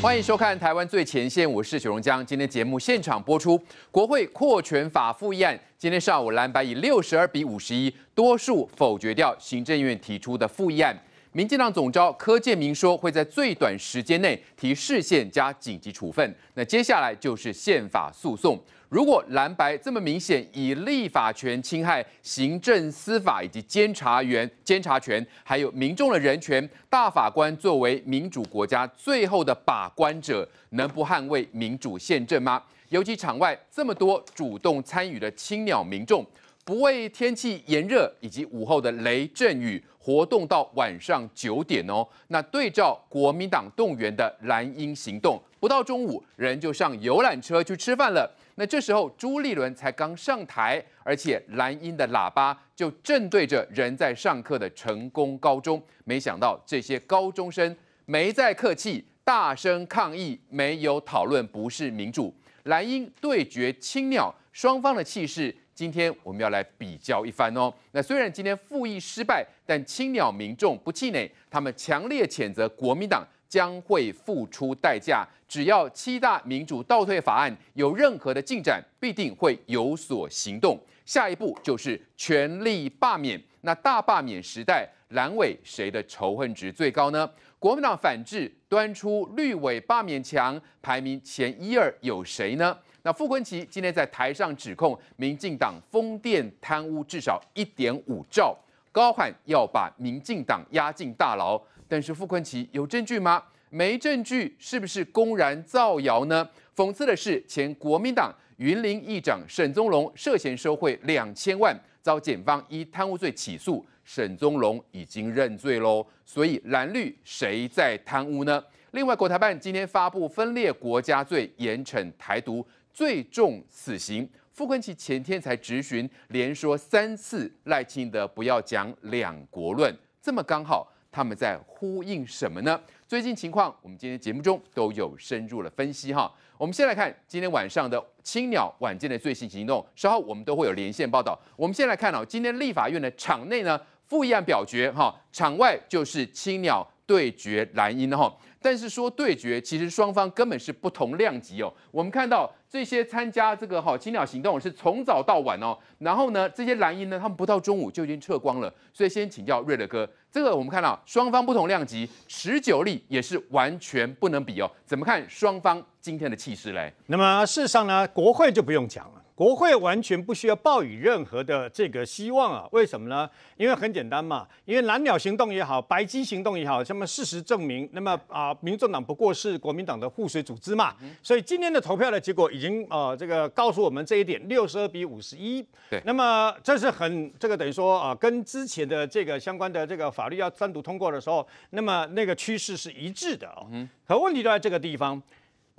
欢迎收看《台湾最前线》，我是许荣江。今天节目现场播出，国会扩权法复议案。今天上午，蓝白以六十二比五十一多数否决掉行政院提出的复议案。民进党总召柯建明说，会在最短时间内提释宪加紧急处分。那接下来就是宪法诉讼。如果蓝白这么明显以立法权侵害行政、司法以及监察员监察权，还有民众的人权，大法官作为民主国家最后的把关者，能不捍卫民主宪政吗？尤其场外这么多主动参与的青鸟民众，不为天气炎热以及午后的雷阵雨活动到晚上九点哦。那对照国民党动员的蓝鹰行动，不到中午人就上游览车去吃饭了。那这时候朱立伦才刚上台，而且蓝音的喇叭就正对着人在上课的成功高中，没想到这些高中生没再客气，大声抗议，没有讨论，不是民主。蓝鹰对决青鸟，双方的气势，今天我们要来比较一番哦。那虽然今天复议失败，但青鸟民众不气馁，他们强烈谴责国民党。将会付出代价。只要七大民主倒退法案有任何的进展，必定会有所行动。下一步就是全力罢免。那大罢免时代，蓝委谁的仇恨值最高呢？国民党反制端出绿委罢免墙，排名前一二有谁呢？那傅昆奇今天在台上指控民进党风电贪污至少一点五兆，高喊要把民进党押进大牢。但是傅昆奇有证据吗？没证据，是不是公然造谣呢？讽刺的是，前国民党云林议长沈宗龙涉嫌收贿两千万，遭检方依贪污罪起诉，沈宗龙已经认罪喽。所以蓝绿谁在贪污呢？另外，国台办今天发布分裂国家罪，严惩台独，最重死刑。傅昆奇前天才质询，连说三次赖清德不要讲两国论，这么刚好。他们在呼应什么呢？最近情况，我们今天节目中都有深入的分析哈。我们先来看今天晚上的青鸟晚间的最新行动，稍后我们都会有连线报道。我们先来看哦，今天立法院的场内呢，复议案表决哈，场外就是青鸟对决蓝鹰哈。但是说对决，其实双方根本是不同量级哦。我们看到这些参加这个哈青鸟行动是从早到晚哦，然后呢，这些蓝鹰呢，他们不到中午就已经撤光了。所以先请教瑞德哥，这个我们看到双方不同量级，持久力也是完全不能比哦。怎么看双方今天的气势嘞？那么事实上呢，国会就不用讲了。国会完全不需要抱以任何的这个希望啊？为什么呢？因为很简单嘛，因为蓝鸟行动也好，白鸡行动也好，那么事实证明，那么啊，民众党不过是国民党的护水组织嘛。所以今天的投票的结果已经呃，这个告诉我们这一点，六十二比五十一。对，那么这是很这个等于说啊，跟之前的这个相关的这个法律要单独通过的时候，那么那个趋势是一致的哦。嗯。可问题就在这个地方。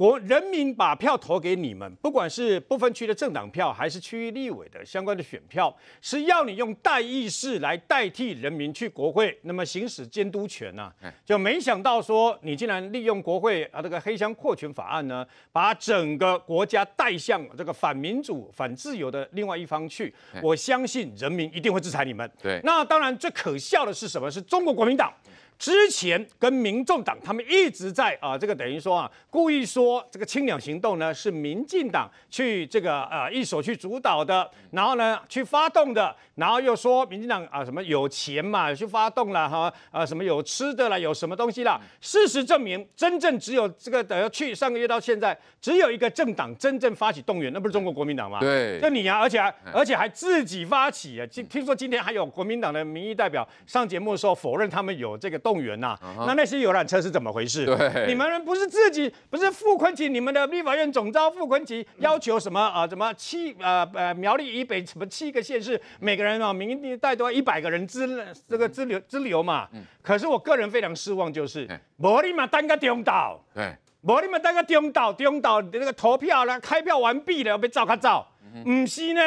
国人民把票投给你们，不管是不分区的政党票，还是区域立委的相关的选票，是要你用代议式来代替人民去国会，那么行使监督权呐。就没想到说你竟然利用国会啊这个黑箱扩权法案呢，把整个国家带向这个反民主、反自由的另外一方去。我相信人民一定会制裁你们。对，那当然最可笑的是什么？是中国国民党。之前跟民众党他们一直在啊，这个等于说啊，故意说这个清鸟行动呢是民进党去这个呃一手去主导的，然后呢去发动的，然后又说民进党啊什么有钱嘛去发动了哈啊什么有吃的了有什么东西了。事实证明，真正只有这个等于去上个月到现在，只有一个政党真正发起动员，那不是中国国民党吗？对，就你啊，而且而且还自己发起啊。今听说今天还有国民党的民意代表上节目的时候否认他们有这个动。动员呐，那那些游览车是怎么回事？对，你们不是自己，不是傅昆萁，你们的立法院总召傅昆萁要求什么啊？什么七呃呃苗栗以北什么七个县市，每个人啊，民地带多一百个人支这个支流支流嘛。可是我个人非常失望，就是摩利马单个中岛，对，摩利马单个中岛，中岛那个投票了，开票完毕了，要被照卡照，唔是呢？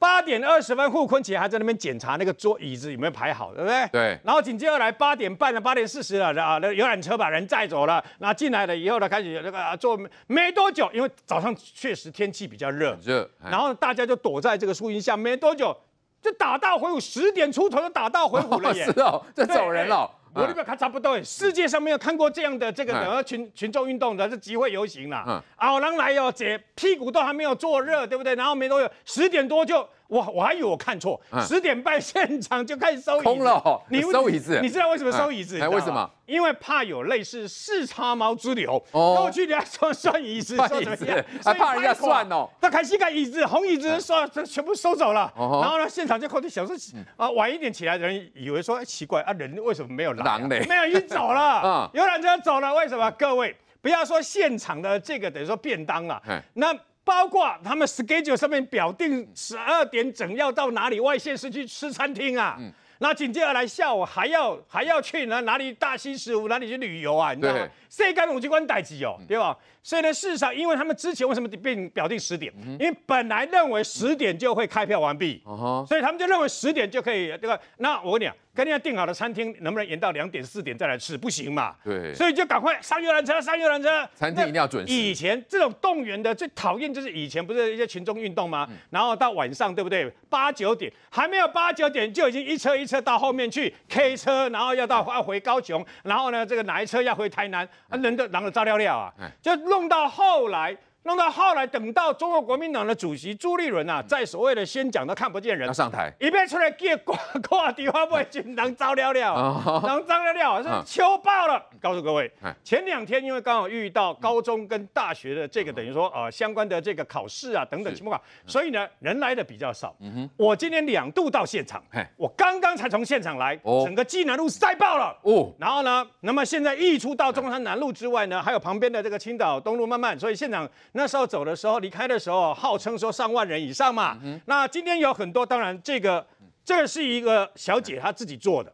八点二十分，傅昆萁还在那边检查那个桌椅子有没有排好，对不对？对。然后紧接着来八点半了，八点四十了，啊，那游览车把人载走了。那进来了以后呢，开始那个坐没多久，因为早上确实天气比较热，热。然后大家就躲在这个树荫下，没多久就打道回府，十点出头就打道回府了耶。是哦，就走人了。我那边看差不多，世界上没有看过这样的这个嗯等群群众运动的，是集会游行啦。嗯啊，人来哦，姐屁股都还没有坐热，对不对？然后没多久，十点多就。我我还以为我看错嗯，十点半现场就开始收椅子。空了哦你收椅子。你知道为什么收椅子？为什么？因为怕有类似视叉猫之流，哦。过去人家说算椅子，算椅子还怕人家算哦。那开始改椅子，红椅子说这全部收走了，然后呢，现场就开始想说啊，晚一点起来的人以为说哎奇怪啊，人为什么没有？狼呢没有，已经走了。嗯，游览车走了，为什么？各位不要说现场的这个等于说便当了嘿，那。包括他们 schedule 上面表定十二点整要到哪里外县市去吃餐厅啊，嗯那紧接着来下午还要还要去哪哪里大溪十五哪里去旅游啊，你知道吗对？嗯世干五机关代机哦，对吧？所以呢，事实上，因为他们之前为什么并表定十点？因为本来认为十点就会开票完毕，嗯所以他们就认为十点就可以这个。那我跟你讲，跟人家订好的餐厅能不能延到两点四点再来吃？不行嘛。对所以就赶快上游览车，上游览车。餐厅一定要准时以前这种动员的最讨厌就是以前不是一些群众运动吗？然后到晚上对不对？八九点还没有八九点就已经一车一车到后面去 K 车，然后要到要回高雄，然后呢这个哪一车要回台南，啊人都狼的照料料啊哎，就弄到后来。弄到后来，等到中国国民党的主席朱立伦啊，在所谓的先讲都看不见人他，上台，一边出来给挂挂电话不军人招了了，哦。人招了了，嗯。是秋爆了。告诉各位哎，前两天因为刚好遇到高中跟大学的这个等于说呃相关的这个考试啊等等是。情况，所以呢人来的比较少。我今天两度到现场，我刚刚才从现场来，哦。整个济南路塞爆了。哦，然后呢，那么现在溢出到中山南路之外呢，还有旁边的这个青岛东路慢慢，所以现场那时候走的时候，离开的时候，号称说上万人以上嘛。那今天有很多，当然这个这个是一个小姐她自己做的。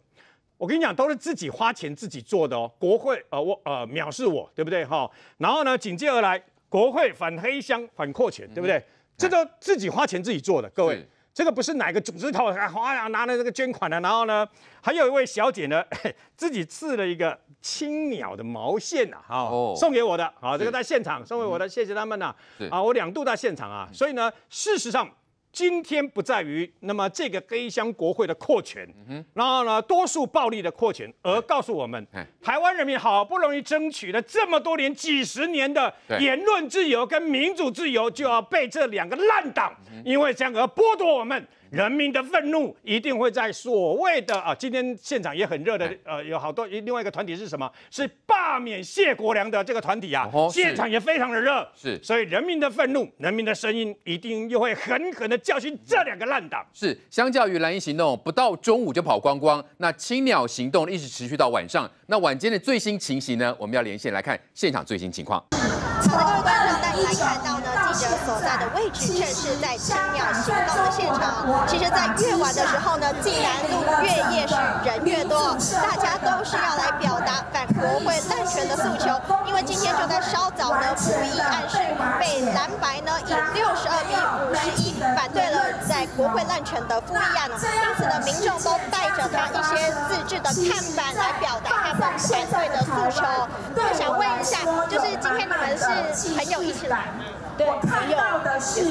我跟你讲，都是自己花钱自己做的哦。国会呃我呃藐视我，对不对哈？然后呢，紧接而来，国会反黑箱反扩权，对不对？这都自己花钱自己做的，各位是。这个不是哪个组织头啊，花呀拿了这个捐款的，然后呢，还有一位小姐呢，自己刺了一个青鸟的毛线啊，哈、哦。送给我的，好，是。这个在现场送给我的，谢谢他们呐、是。啊，我两度在现场啊，所以呢，事实上。今天不在于那么这个黑箱国会的扩权，然后呢，多数暴力的扩权，而告诉我们哎，台湾人民好不容易争取了这么多年、几十年的言论自由跟民主自由，就要被这两个烂党因为这样而剥夺我们。人民的愤怒一定会在所谓的啊，今天现场也很热的哎，呃，有好多另外一个团体是什么？是罢免谢国良的这个团体啊哦，现场也非常的热。是所以人民的愤怒，人民的声音一定又会狠狠的教训这两个烂党。是，相较于蓝营行动，不到中午就跑光光，那青鸟行动一直持续到晚上。那晚间的最新情形呢？我们要连线来看现场最新情况。好的，各位观众，带您来看到呢，记者所在的位置正是在青鸟行动的现场。其实，在越晚的时候呢，济南路越夜市人越多，大家都是要来表达反国会滥权的诉求。因为今天就在稍早呢，复议案是被蓝白呢以六十二比五十一反对了在国会滥权的复议案呢，因此呢，民众都带着他一些自制的看板来表达他们反对的诉求。我想问一下，就是今天你们是朋友一起来吗？对，朋友的是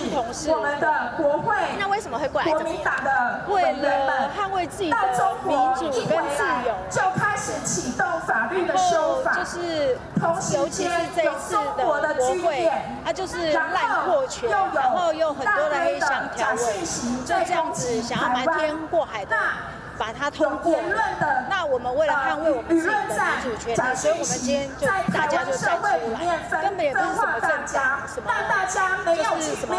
我们的国会，那为什么会过来国这边？民党的为们了捍卫自己的中民国主跟自由，就开始启动法律的然修后法，就是同时尤其是这一次的国会，它就是滥扩权，然后又很多的黑箱条文，就这样子想要瞒天过海的把它通过。那我们为了捍卫我们自己的民主权利，所以我们今天就大家就站出来，根本也不是什么政党，什么就是什么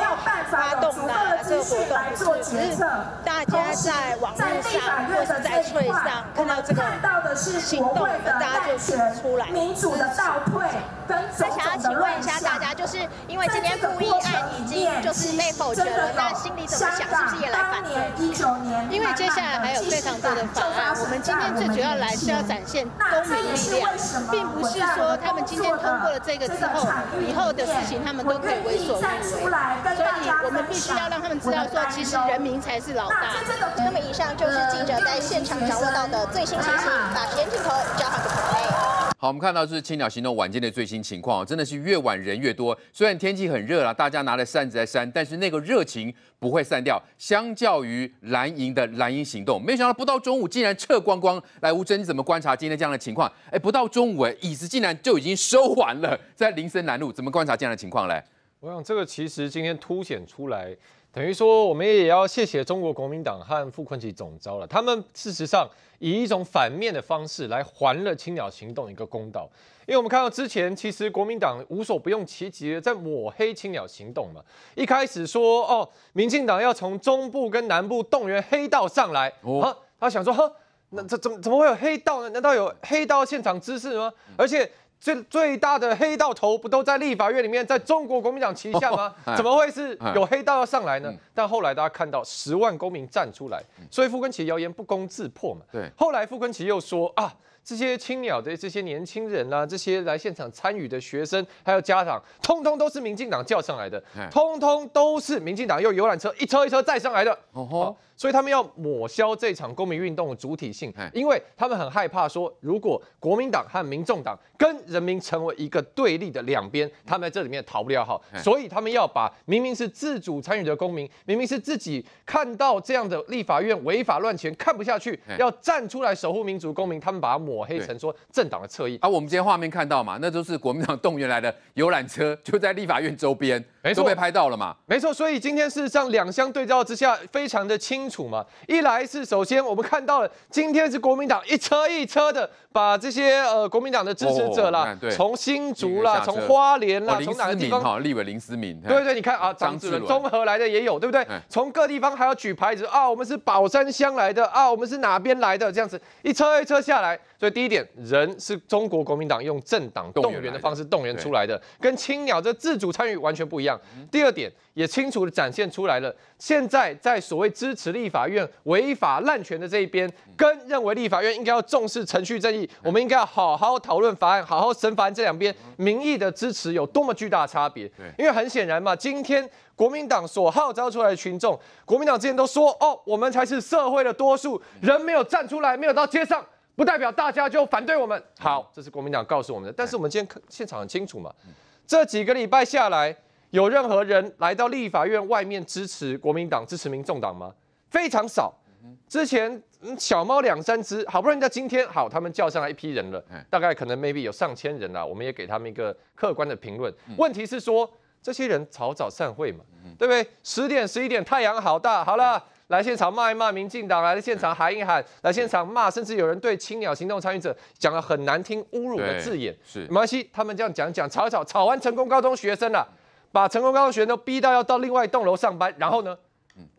发动的啊这个活动，不是，只是大家在网络上或是在会上看到这个行动，我们大家就出来民主的倒退跟那想要请问一下大家，就是因为今天复议案已经就是被否决了，那心里怎么想？是不是也来反对？因为接下来还有非常多的法案，我们今天最主要来是要展现公民力量，并不是说他们今天通过了这个之后，以后的事情他们都可以为所欲为。所以我们必须要让他们知道说，其实人民才是老大。那么以上就是记者在现场掌握到的最新信息，把时间镜头交还给彭飞。好。我们看到是青鸟行动晚间的最新情况，真的是越晚人越多。虽然天气很热了，大家拿着扇子在扇，但是那个热情不会散掉。相较于蓝营的蓝营行动，没想到不到中午竟然撤光光。来，吴真，你怎么观察今天这样的情况？哎，不到中午，椅子竟然就已经收完了，在林森南路，怎么观察这样的情况嘞？我想这个其实今天凸显出来。等于说，我们也要谢谢中国国民党和傅昆萁总召了。他们事实上以一种反面的方式来还了青鸟行动一个公道。因为我们看到之前，其实国民党无所不用其极的在抹黑青鸟行动嘛。一开始说哦，民进党要从中部跟南部动员黑道上来，哦，他想说呵，那这怎么怎么会有黑道呢？难道有黑道现场知识吗？而且。最最大的黑道头不都在立法院里面，在中国国民党旗下吗？怎么会是有黑道要上来呢？但后来大家看到十万公民站出来，所以傅根奇谣言不攻自破嘛。对，后来傅根奇又说啊。这些青鸟的这些年轻人啊，这些来现场参与的学生，还有家长，通通都是民进党叫上来的，通通都是民进党用游览车一车一车载上来的。哦所以他们要抹消这场公民运动的主体性，因为他们很害怕说，如果国民党和民众党跟人民成为一个对立的两边，他们在这里面逃不了好。所以他们要把明明是自主参与的公民，明明是自己看到这样的立法院违法乱权看不下去，要站出来守护民主公民，他们把它抹。黑成说政党的侧翼啊，我们今天画面看到嘛，那都是国民党动员来的游览车，就在立法院周边，没错，被拍到了嘛，没错。所以今天事实上两相对照之下，非常的清楚嘛。一来是首先我们看到了，今天是国民党一车一车的把这些呃国民党的支持者啦，从新竹啦，从花莲啦，从哪个地方？立委林思敏，对对，你看啊，张志伦综合来的也有，对不对？从各地方还要举牌子啊，我们是宝山乡来的啊，我们是哪边来的？这样子一车一车下来。所以第一点，人是中国国民党用政党动员的方式动员出来的，跟青鸟这自主参与完全不一样。第二点，也清楚的展现出来了，现在在所谓支持立法院违法滥权的这一边，跟认为立法院应该要重视程序正义，我们应该要好好讨论法案，好好审法案这两边民意的支持有多么巨大的差别。因为很显然嘛，今天国民党所号召出来的群众，国民党之前都说哦，我们才是社会的多数，人没有站出来，没有到街上。不代表大家就反对我们。好，这是国民党告诉我们的。但是我们今天现场很清楚嘛，这几个礼拜下来，有任何人来到立法院外面支持国民党、支持民众党吗？非常少。之前小猫两三只，好不容易在今天好，他们叫上来一批人了，大概可能 maybe 有上千人了。我们也给他们一个客观的评论。问题是说，这些人早早散会嘛，对不对？十点、十一点，太阳好大，好了。来现场骂一骂民进党，来现场喊一喊，来现场骂，甚至有人对青鸟行动参与者讲了很难听、侮辱的字眼。是，没关系，他们这样讲讲，吵一吵，吵完成功高中学生了，把成功高中学生都逼到要到另外一栋楼上班，然后呢，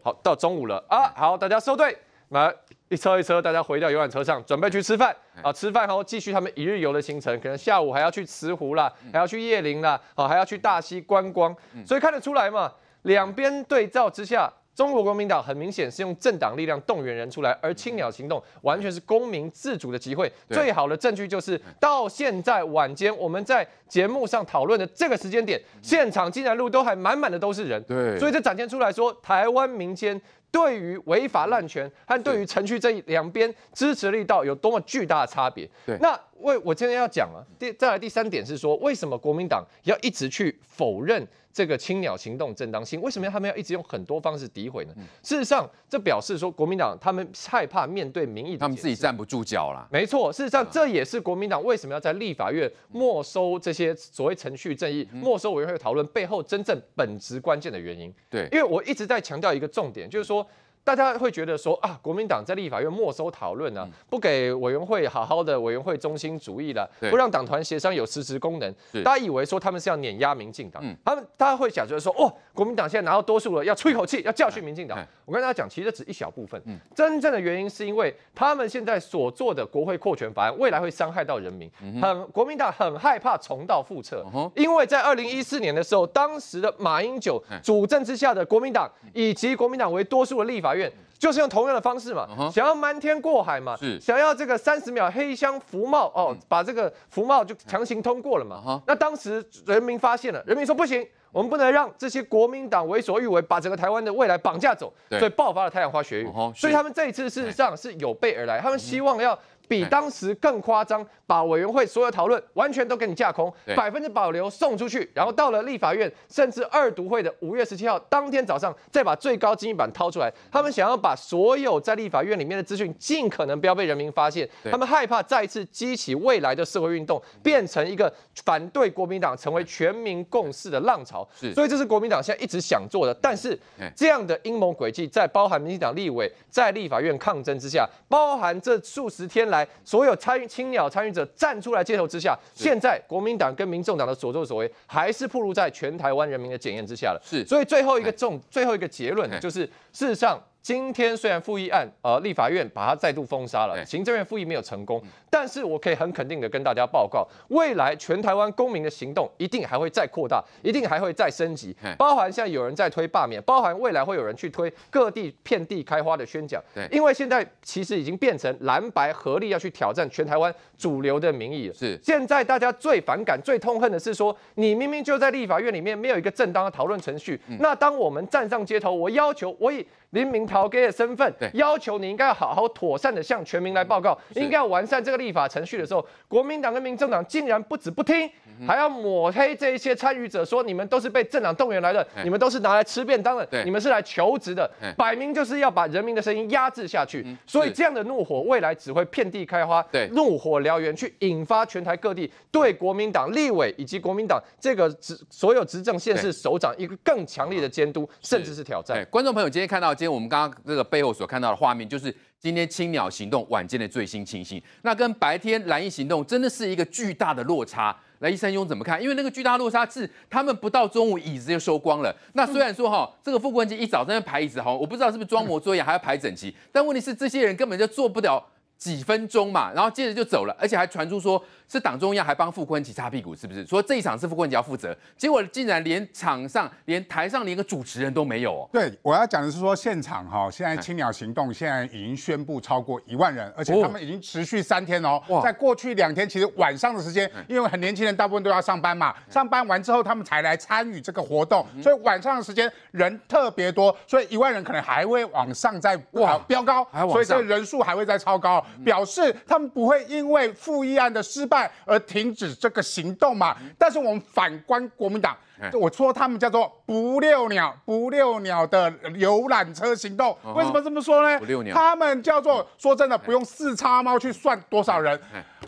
好，到中午了。啊，好，大家收队，那一车一车，大家回到游览车上，准备去吃饭。啊，吃饭后继续他们一日游的行程，可能下午还要去慈湖啦，还要去叶林啦，啊，还要去大溪观光，所以看得出来嘛，两边对照之下。中国国民党很明显是用政党力量动员人出来，而青鸟行动完全是公民自主的集会。最好的证据就是到现在晚间我们在节目上讨论的这个时间点，现场竟然路都还满满的都是人。对，所以这展现出来说，台湾民间对于违法滥权和对于程序正义两边支持力道有多么巨大的差别。对，那为我今天要讲啊，第再来第三点是说，为什么国民党要一直去否认？这个青鸟行动正当性，为什么他们要一直用很多方式诋毁呢？事实上，这表示说国民党他们害怕面对民意，他们自己站不住脚了。没错，事实上这也是国民党为什么要在立法院没收这些所谓程序正义、没收委员会讨论背后真正本质关键的原因。对，因为我一直在强调一个重点，就是说。大家会觉得说啊，国民党在立法院没收讨论啊，不给委员会好好的委员会中心主义了，不让党团协商有实质功能。大家以为说他们是要碾压民进党，他们大家会想觉得说，哦，国民党现在拿到多数了，要出一口气，要教训民进党。我跟大家讲，其实只一小部分，真正的原因是因为他们现在所做的国会扩权法案，未来会伤害到人民。很国民党很害怕重蹈覆辙，因为在二零一四年的时候，当时的马英九主政之下的国民党以及国民党为多数的立法院。就是用同样的方式嘛，想要瞒天过海嘛，想要这个三十秒黑箱服贸哦，把这个服贸就强行通过了嘛。那当时人民发现了，人民说不行，我们不能让这些国民党为所欲为，把整个台湾的未来绑架走，所以爆发了太阳花学运。所以他们这一次事实上是有备而来，他们希望要。比当时更夸张，把委员会所有讨论完全都给你架空，百分之保留送出去，然后到了立法院，甚至二读会的五月十七号当天早上，再把最高精英版掏出来。他们想要把所有在立法院里面的资讯尽可能不要被人民发现，他们害怕再一次激起未来的社会运动，变成一个反对国民党成为全民共识的浪潮。是，所以这是国民党现在一直想做的，但是这样的阴谋诡计，在包含民进党立委在立法院抗争之下，包含这数十天来所有参与青鸟参与者站出来街头之下，现在国民党跟民众党的所作所为，还是暴露在全台湾人民的检验之下了。是，所以最后一个重，最后一个结论就是，事实上。今天虽然复议案，呃，立法院把它再度封杀了，行政院复议没有成功，但是我可以很肯定的跟大家报告，未来全台湾公民的行动一定还会再扩大，一定还会再升级，包含现在有人在推罢免，包含未来会有人去推各地遍地开花的宣讲，对，因为现在其实已经变成蓝白合力要去挑战全台湾主流的民意了，是，现在大家最反感、最痛恨的是说，你明明就在立法院里面没有一个正当的讨论程序，那当我们站上街头，我要求我以。林明陶给的身份，要求你应该要好好妥善的向全民来报告，应该要完善这个立法程序的时候，国民党跟民政党竟然不止不听，还要抹黑这一些参与者，说你们都是被政党动员来的，你们都是拿来吃便当的，你们是来求职的，摆明就是要把人民的声音压制下去。所以这样的怒火未来只会遍地开花，怒火燎原，去引发全台各地对国民党立委以及国民党这个执所有执政县市首长一个更强烈的监督，甚至是挑战。观众朋友，今天看到。今天我们刚刚这个背后所看到的画面，就是今天青鸟行动晚间的最新情形。那跟白天蓝衣行动真的是一个巨大的落差。来，医生兄怎么看？因为那个巨大落差是他们不到中午椅子就收光了。那虽然说哈，这个副官机一早在那排椅子，哈，我不知道是不是装模作样还要排整齐，但问题是这些人根本就做不了几分钟嘛，然后接着就走了，而且还传出说。是党中央还帮傅昆萁擦屁股，是不是？说这一场是傅昆萁要负责，结果竟然连场上、连台上连个主持人都没有哦。对，我要讲的是说，现场哈，现在青鸟行动现在已经宣布超过一万人，而且他们已经持续三天哦。在过去两天，其实晚上的时间，因为很年轻人大部分都要上班嘛，上班完之后他们才来参与这个活动，所以晚上的时间人特别多，所以一万人可能还会往上再哇飙高，所以这人数还会再超高，表示他们不会因为负议案的失败。而停止这个行动嘛？但是我们反观国民党，我说他们叫做“不遛鸟”，不遛鸟的游览车行动。为什么这么说呢？不遛鸟，他们叫做说真的，不用四叉猫去算多少人，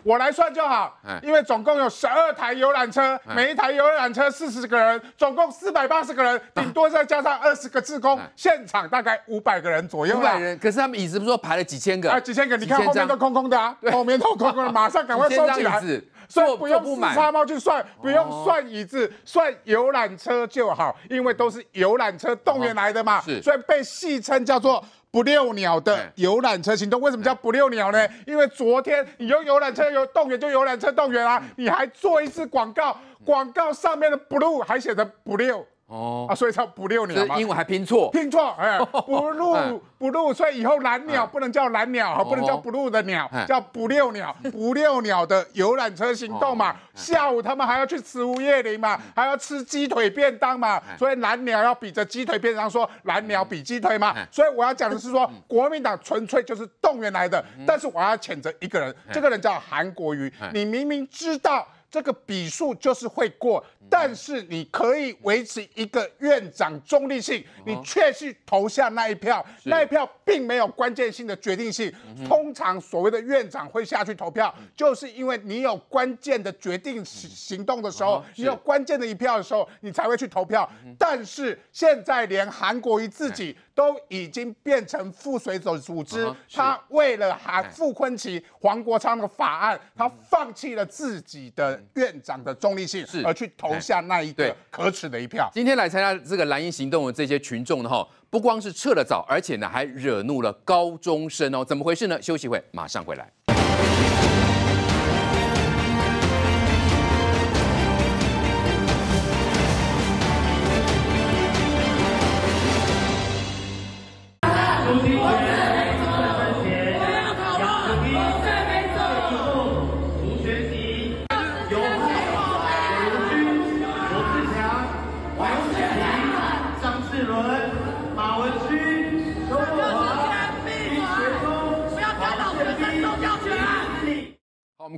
我来算就好。因为总共有十二台游览车，每一台游览车四十个人，总共四百八十个人，顶多再加上二十个职工，现场大概五百个人左右。五百人，可是他们椅子不是说排了几千个？啊，几千个，你看后面都空空的啊，后面都空空的，马上赶快收起来。所以不用四叉猫去算，不用算椅子，算游览车就好，因为都是游览车动员来的嘛。是，所以被戏称叫做“不遛鸟”的游览车行动。为什么叫不遛鸟呢？因为昨天你用游览车游动员，就游览车动员啊，你还做一次广告，广告上面的 “blue” 还写着“不遛”。哦。啊，所以叫不遛鸟嘛，英文还拼错，拼错，哎，不录不录，所以以后蓝鸟不能叫蓝鸟，不能叫不录的鸟，叫不遛鸟，不遛鸟的游览车行动嘛。下午他们还要去吃午夜林嘛，还要吃鸡腿便当嘛，所以蓝鸟要比着鸡腿便当说蓝鸟比鸡腿嘛。所以我要讲的是说，国民党纯粹就是动员来的，但是我要谴责一个人，这个人叫韩国瑜，你明明知道。这个笔数就是会过，但是你可以维持一个院长中立性，你却去投下那一票，那一票并没有关键性的决定性。通常所谓的院长会下去投票，就是因为你有关键的决定行动的时候，你有关键的一票的时候，你才会去投票。但是现在连韩国瑜自己。都已经变成附水者组织，他为了喊傅昆奇、黄国昌的法案，他放弃了自己的院长的中立性，而去投下那一个可耻的一票。今天来参加这个蓝营行动的这些群众呢，哈，不光是撤了早，而且呢还惹怒了高中生哦，怎么回事呢？休息会马上回来。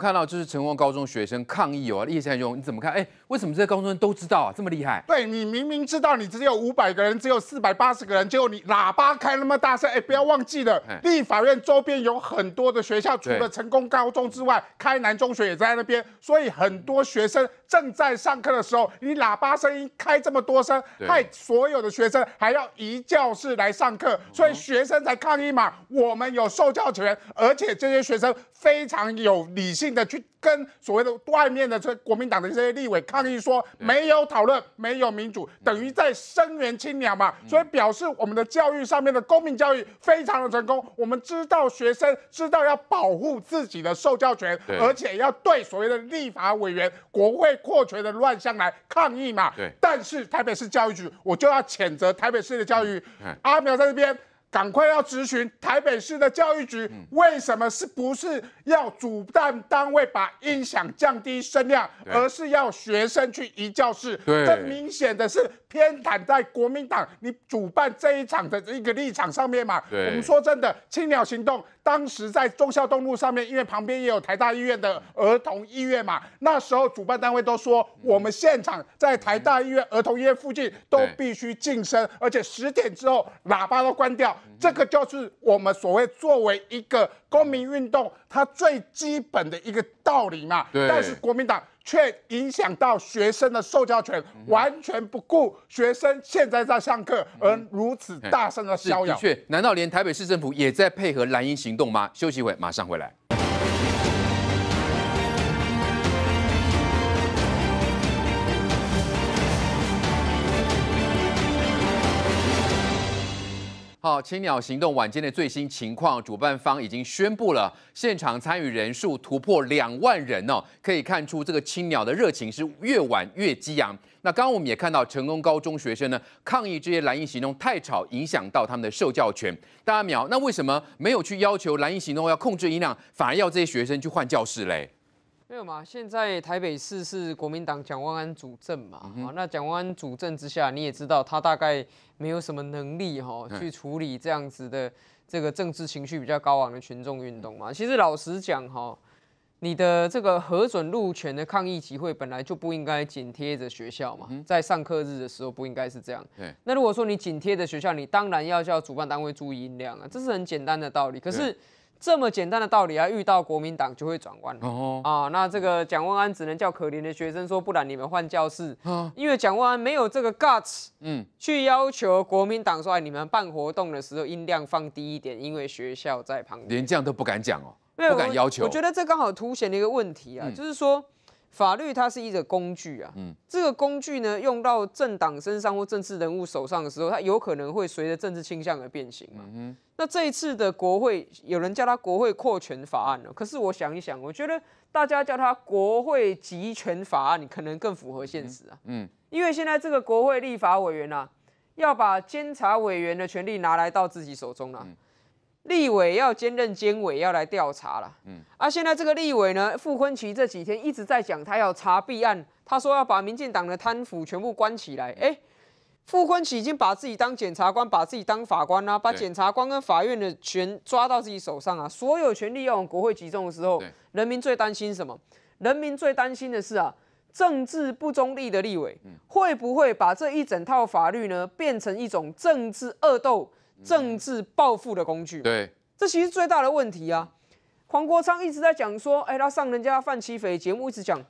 看到就是成功高中学生抗议哦，叶善勇你怎么看？哎，为什么这些高中生都知道啊？这么厉害？对你明明知道你只有五百个人，只有四百八十个人，结果你喇叭开那么大声，哎，不要忘记了，立法院周边有很多的学校，除了成功高中之外，开南中学也在那边，所以很多学生正在上课的时候，你喇叭声音开这么多声，害所有的学生还要移教室来上课，所以学生才抗议嘛。我们有受教权，而且这些学生非常有理性的去。跟所谓的外面的这国民党的这些立委抗议说没有讨论，没有民主，等于在声援青鸟嘛，所以表示我们的教育上面的公民教育非常的成功。我们知道学生知道要保护自己的受教权，而且要对所谓的立法委员、国会扩权的乱象来抗议嘛。对，但是台北市教育局，我就要谴责台北市的教育。阿苗在这边。赶快要咨询台北市的教育局，为什么是不是要主办单位把音响降低声量，而是要学生去移教室？更明显的是偏袒在国民党你主办这一场的一个立场上面嘛？我们说真的，青鸟行动。当时在忠孝东路上面，因为旁边也有台大医院的儿童医院嘛，那时候主办单位都说，我们现场在台大医院儿童医院附近都必须晋升，而且十点之后喇叭都关掉。这个就是我们所谓作为一个公民运动，它最基本的一个道理嘛。但是国民党。却影响到学生的受教权，完全不顾学生现在在上课而如此大声的逍遥。的确，难道连台北市政府也在配合蓝营行动吗？休息会，马上回来。好，青鸟行动晚间的最新情况，主办方已经宣布了，现场参与人数突破两万人哦，可以看出这个青鸟的热情是越晚越激昂。那刚刚我们也看到，成功高中学生呢抗议这些蓝印行动太吵，影响到他们的受教权。大家秒，那为什么没有去要求蓝印行动要控制音量，反而要这些学生去换教室嘞？没有嘛？现在台北市是国民党蒋万安主政嘛？啊，那蒋万安主政之下，你也知道他大概没有什么能力哈，去处理这样子的这个政治情绪比较高昂的群众运动嘛。其实老实讲哈，你的这个核准入权的抗议集会本来就不应该紧贴着学校嘛，在上课日的时候不应该是这样。那如果说你紧贴着学校，你当然要叫主办单位注意音量啊，这是很简单的道理。可是。这么简单的道理啊，遇到国民党就会转弯哦啊！那这个蒋万安只能叫可怜的学生说，不然你们换教室。因为蒋万安没有这个 guts，嗯，去要求国民党说，你们办活动的时候音量放低一点，因为学校在旁边。连这样都不敢讲哦，不敢要求。我觉得这刚好凸显了一个问题啊，就是说。法律它是一个工具啊，嗯，这个工具呢用到政党身上或政治人物手上的时候，它有可能会随着政治倾向而变形嘛。嗯，那这一次的国会，有人叫它国会扩权法案了，可是我想一想，我觉得大家叫它国会集权法案，可能更符合现实啊。嗯，因为现在这个国会立法委员啊，要把监察委员的权利拿来到自己手中了。立委要兼任监委，要来调查了。嗯，啊，现在这个立委呢，傅昆萁这几天一直在讲，他要查弊案，他说要把民进党的贪腐全部关起来。哎，傅昆萁已经把自己当检察官，把自己当法官啦，把检察官跟法院的权抓到自己手上啊，所有权力要往国会集中的时候，人民最担心什么？人民最担心的是啊，政治不中立的立委会不会把这一整套法律呢，变成一种政治恶斗？政治报复的工具，对，这其实最大的问题啊。黄国昌一直在讲说，哎，他上人家范奇斐节目，一直讲，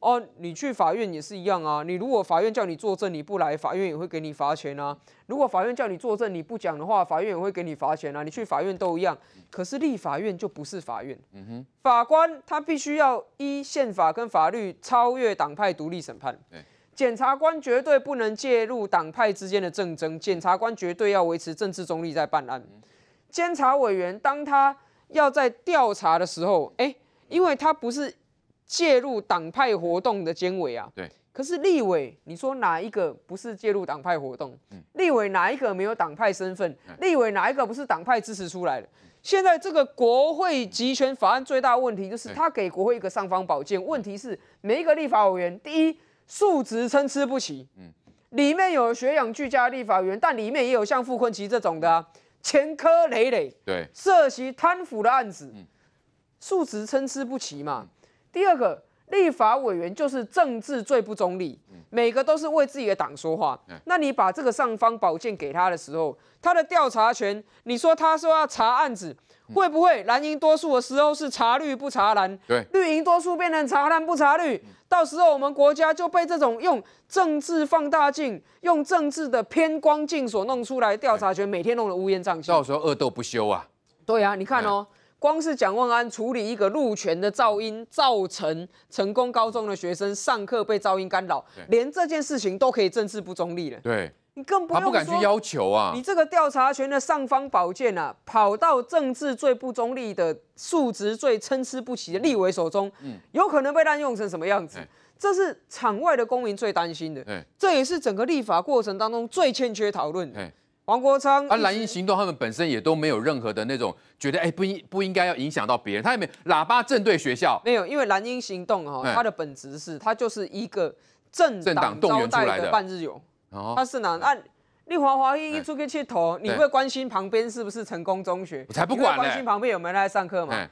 哦，你去法院也是一样啊。你如果法院叫你作证，你不来，法院也会给你罚钱啊。如果法院叫你作证，你不讲的话，法院也会给你罚钱啊。你去法院都一样。可是立法院就不是法院，嗯哼，法官他必须要依宪法跟法律超越党派独立审判。对。检察官绝对不能介入党派之间的政争，检察官绝对要维持政治中立在办案。监察委员当他要在调查的时候，哎，因为他不是介入党派活动的监委啊。对。可是立委，你说哪一个不是介入党派活动？立委哪一个没有党派身份？立委哪一个不是党派支持出来的？现在这个国会集权法案最大问题就是他给国会一个尚方宝剑。问题是每一个立法委员，第一。素质参差不齐，嗯，里面有学养俱佳的立法员，但里面也有像傅昆萁这种的，前科累累，对，涉及贪腐的案子，素质参差不齐嘛。第二个，立法委员就是政治最不中立，每个都是为自己的党说话。那你把这个尚方宝剑给他的时候，他的调查权，你说他说要查案子。会不会蓝营多数的时候是查绿不查蓝？对，绿营多数变成查蓝不查绿，到时候我们国家就被这种用政治放大镜、用政治的偏光镜所弄出来调查权，每天弄得乌烟瘴气。到时候恶斗不休啊！对啊，你看哦，光是蒋万安处理一个路权的噪音，造成成功高中的学生上课被噪音干扰，连这件事情都可以政治不中立了。对。你更不用他不敢去要求啊！你这个调查权的尚方宝剑啊，跑到政治最不中立的、素质最参差不齐的立委手中，嗯，有可能被滥用成什么样子？这是场外的公民最担心的。这也是整个立法过程当中最欠缺讨论。的。黄国昌，啊，蓝营行动他们本身也都没有任何的那种觉得，哎，不应不应该要影响到别人，他也没喇叭正对学校，没有，因为蓝营行动哈，它的本质是它就是一个政党动员出来的半日游。他是男，那你华华一一出去去投，你会关心旁边是不是成功中学？我才不管关心旁边有没有来上课嘛？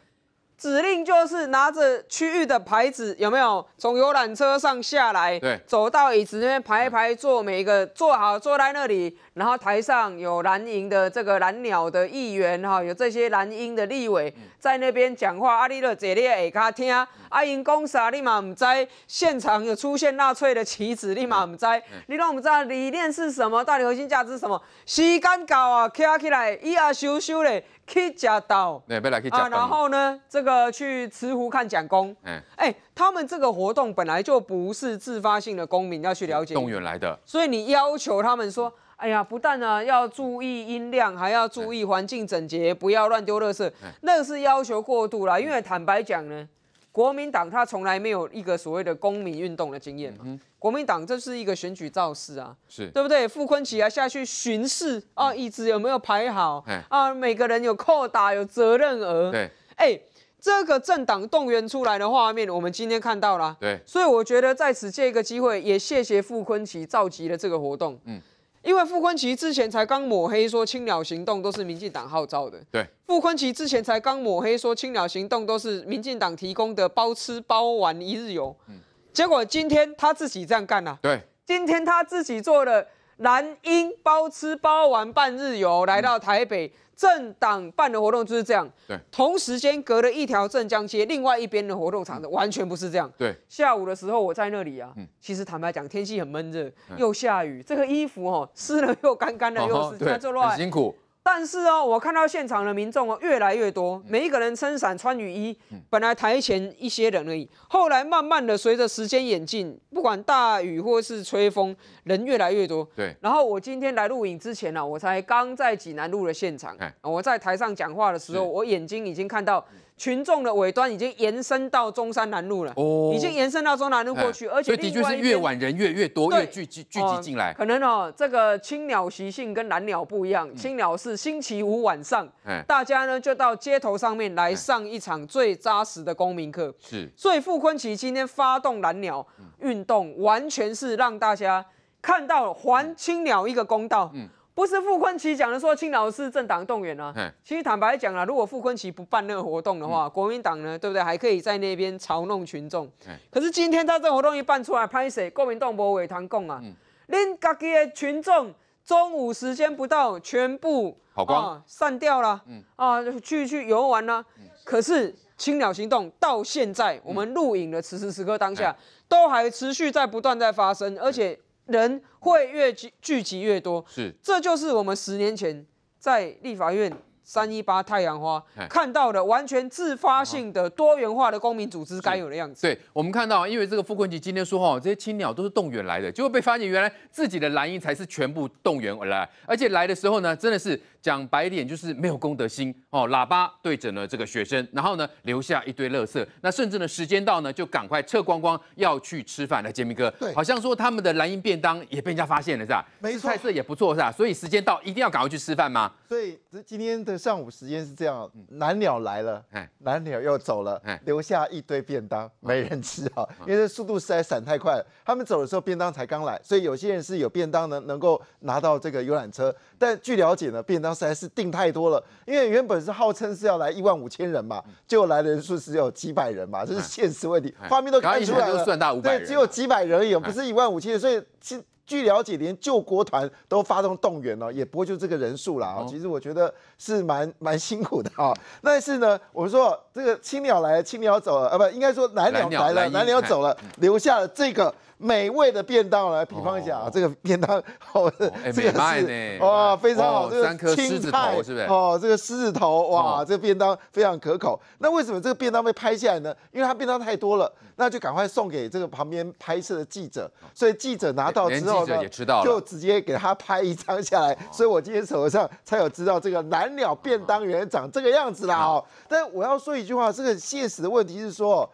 指令就是拿着区域的牌子，有没有从游览车上下来？对，走到椅子那边排一排坐，每一个坐好坐在那里。然后台上有蓝营的这个蓝鸟的议员哈，有这些蓝营的立委在那边讲话。阿里勒姐你耳卡听，阿英讲啥你嘛唔知？现场有出现纳粹的旗子，你嘛唔知？你都唔知理念是什么？到底核心价值是什么？时间到啊，起起来，伊啊羞羞嘞。去夹刀，对，来去啊，然后呢，这个去慈湖看蒋公，嗯，哎，他们这个活动本来就不是自发性的公民要去了解。动员来的，所以你要求他们说，哎呀，不但呢要注意音量，还要注意环境整洁，不要乱丢垃圾，那是要求过度了，因为坦白讲呢。国民党他从来没有一个所谓的公民运动的经验嘛？国民党这是一个选举造势啊，是对不对？傅昆萁啊下去巡视啊，椅子有没有排好？啊，每个人有扣打，有责任额。对，哎，这个政党动员出来的画面，我们今天看到了。对，所以我觉得在此借一个机会，也谢谢傅昆萁召集了这个活动。嗯。因为傅昆奇之前才刚抹黑说青鸟行动都是民进党号召的，对。傅昆奇之前才刚抹黑说青鸟行动都是民进党提供的包吃包玩一日游，嗯。结果今天他自己这样干了，对。今天他自己做了蓝鹰包吃包玩半日游，来到台北。政党办的活动就是这样，对，同时间隔了一条镇江街，另外一边的活动场子完全不是这样，对。下午的时候我在那里啊，其实坦白讲，天气很闷热，又下雨，这个衣服哦湿了又干，干了又湿，就，很辛苦。但是哦，我看到现场的民众哦越来越多，每一个人撑伞穿雨衣。本来台前一些人而已，后来慢慢的随着时间演进，不管大雨或是吹风，人越来越多。对。然后我今天来录影之前呢，我才刚在济南录了现场。我在台上讲话的时候，我眼睛已经看到。群众的尾端已经延伸到中山南路了，哦，已经延伸到中山南路过去，而且的确是越晚人越越多，越聚集聚集进来。可能哦，这个青鸟习性跟蓝鸟不一样，青鸟是星期五晚上，大家呢就到街头上面来上一场最扎实的公民课。是，所以傅昆奇今天发动蓝鸟运动，完全是让大家看到还青鸟一个公道。嗯。不是傅昆奇讲的说青鸟是政党动员啊，其实坦白讲啊，如果傅昆奇不办那个活动的话，国民党呢，对不对？还可以在那边嘲弄群众。可是今天他这活动一办出来，拍谁？国民党不委团共啊，恁家己的群众中午时间不到，全部跑光散掉了，啊，去去游玩了。可是青鸟行动到现在，我们录影的此时此刻当下，都还持续在不断在发生，而且。人会越聚聚集越多，是，这就是我们十年前在立法院三一八太阳花看到了完全自发性的多元化的公民组织该有的样子。对，我们看到，因为这个傅昆萁今天说哈，这些青鸟都是动员来的，结果被发现原来自己的蓝营才是全部动员而来，而且来的时候呢，真的是。讲白点就是没有公德心哦，喇叭对准了这个学生，然后呢留下一堆垃圾，那甚至呢时间到呢就赶快撤光光要去吃饭。来，杰明哥，对，好像说他们的蓝鹰便当也被人家发现了是吧？没错，菜色也不错是吧？所以时间到一定要赶快去吃饭吗？所以这今天的上午时间是这样，蓝鸟来了，蓝鸟又走了，留下一堆便当没人吃啊，因为这速度实在闪太快了。他们走的时候便当才刚来，所以有些人是有便当能能够拿到这个游览车，但据了解呢，便当。实在是订太多了，因为原本是号称是要来一万五千人嘛，结果来的人数只有几百人嘛，这是现实问题。画面都看出来了，对，只有几百人而已，不是一万五千人，所以其。据了解，连救国团都发动动员了，也不过就这个人数了啊。其实我觉得是蛮 蛮辛苦的啊。但是呢，我们说这个青鸟来了，青鸟走了，啊，不应该说蓝鸟来了，蓝鸟走了，留下了这个。美味的便当来，比方讲啊，这个便当哦，这个是哇，非常好，这个青菜是不是？哦，这个狮子头，哇，这个便当非常可口。那为什么这个便当被拍下来呢？因为它便当太多了，那就赶快送给这个旁边拍摄的记者。所以记者拿到之后呢，就直接给他拍一张下来。所以我今天手上才有知道这个蓝鸟便当员长这个样子啦。哦，但我要说一句话，这个现实的问题是说。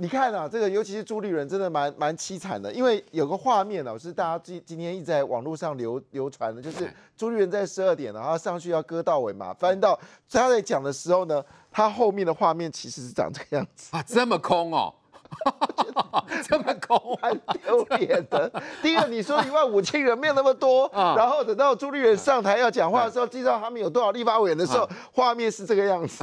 你看啊，这个尤其是朱立伦，真的蛮蛮凄惨的。因为有个画面呢，是大家今今天一直在网络上流流传的，就是朱立伦在十二点，然后上去要割到尾嘛，翻到他在讲的时候呢，他后面的画面其实是长这个样子 啊，这么空哦，这么空，蛮丢脸的。第一个，你说一万五千人没有那么多，然后等到朱立伦上台要讲话的时候，知道他们有多少立法委员的时候，画面是这个样子。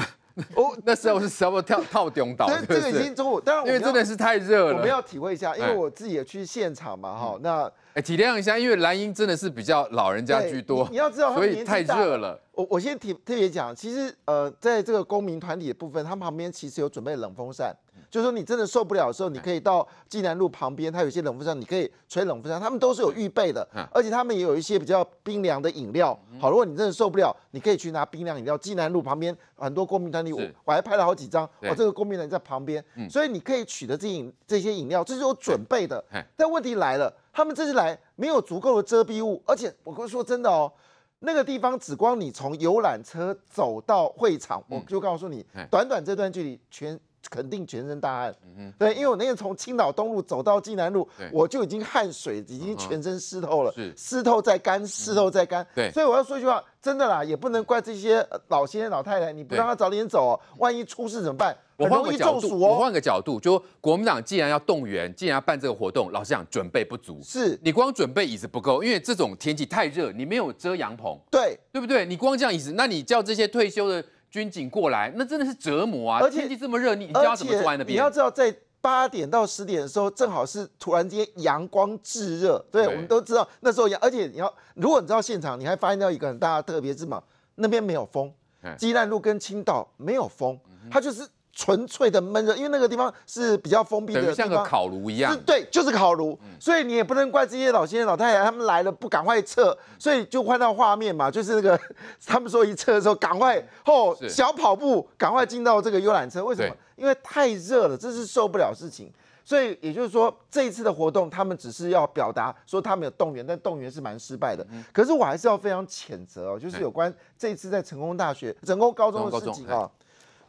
哦，那时候是什么跳套中岛？这个已经中午，当然因为真的是太热了，我们要体会一下，因为我自己也去现场嘛，哈，那哎体谅一下，因为蓝英真的是比较老人家居多，你要知道，所以太热了。我我先提特别讲，其实呃，在这个公民团体的部分，他们旁边其实有准备冷风扇。就是说，你真的受不了的时候，你可以到济南路旁边，它有些冷风扇，你可以吹冷风扇，他们都是有预备的，而且他们也有一些比较冰凉的饮料。好，如果你真的受不了，你可以去拿冰凉饮料。济南路旁边很多公民团体，我我还拍了好几张，我这个公民团在旁边，所以你可以取得这饮这些饮料，这是有准备的。但问题来了，他们这次来没有足够的遮蔽物，而且我跟说真的哦，那个地方只光你从游览车走到会场，我就告诉你，短短这段距离全。肯定全身大汗，对，因为我那天从青岛东路走到济南路，我就已经汗水已经全身湿透了，湿透再干，湿透再干，对，所以我要说一句话，真的啦，也不能怪这些老先生老太太，你不让他早点走，万一出事怎么办？我换个角度，我换个角度，就国民党既然要动员，既然要办这个活动，老实讲，准备不足，是你光准备椅子不够，因为这种天气太热，你没有遮阳棚，对，对不对？你光这样椅子，那你叫这些退休的。军警过来，那真的是折磨啊！而且天气这么热，你你叫他怎么坐在那边？你要知道，在八点到十点的时候，正好是突然间阳光炙热。对，我们都知道那时候阳，而且你要，如果你知道现场，你还发现到一个很大的特别是嘛，那边没有风，鸡蛋路跟青岛没有风，它就是。纯粹的闷热，因为那个地方是比较封闭的，像个烤炉一样。对，就是烤炉，所以你也不能怪这些老先生、老太太，他们来了不赶快撤，所以就换到画面嘛，就是那个 他们说一撤的时候，赶快哦小跑步，赶快进到这个游览车。为什么？因为太热了，这是受不了事情。所以也就是说，这一次的活动，他们只是要表达说他们有动员，但动员是蛮失败的。可是我还是要非常谴责哦，就是有关这一次在成功大学、成功高中的事情啊。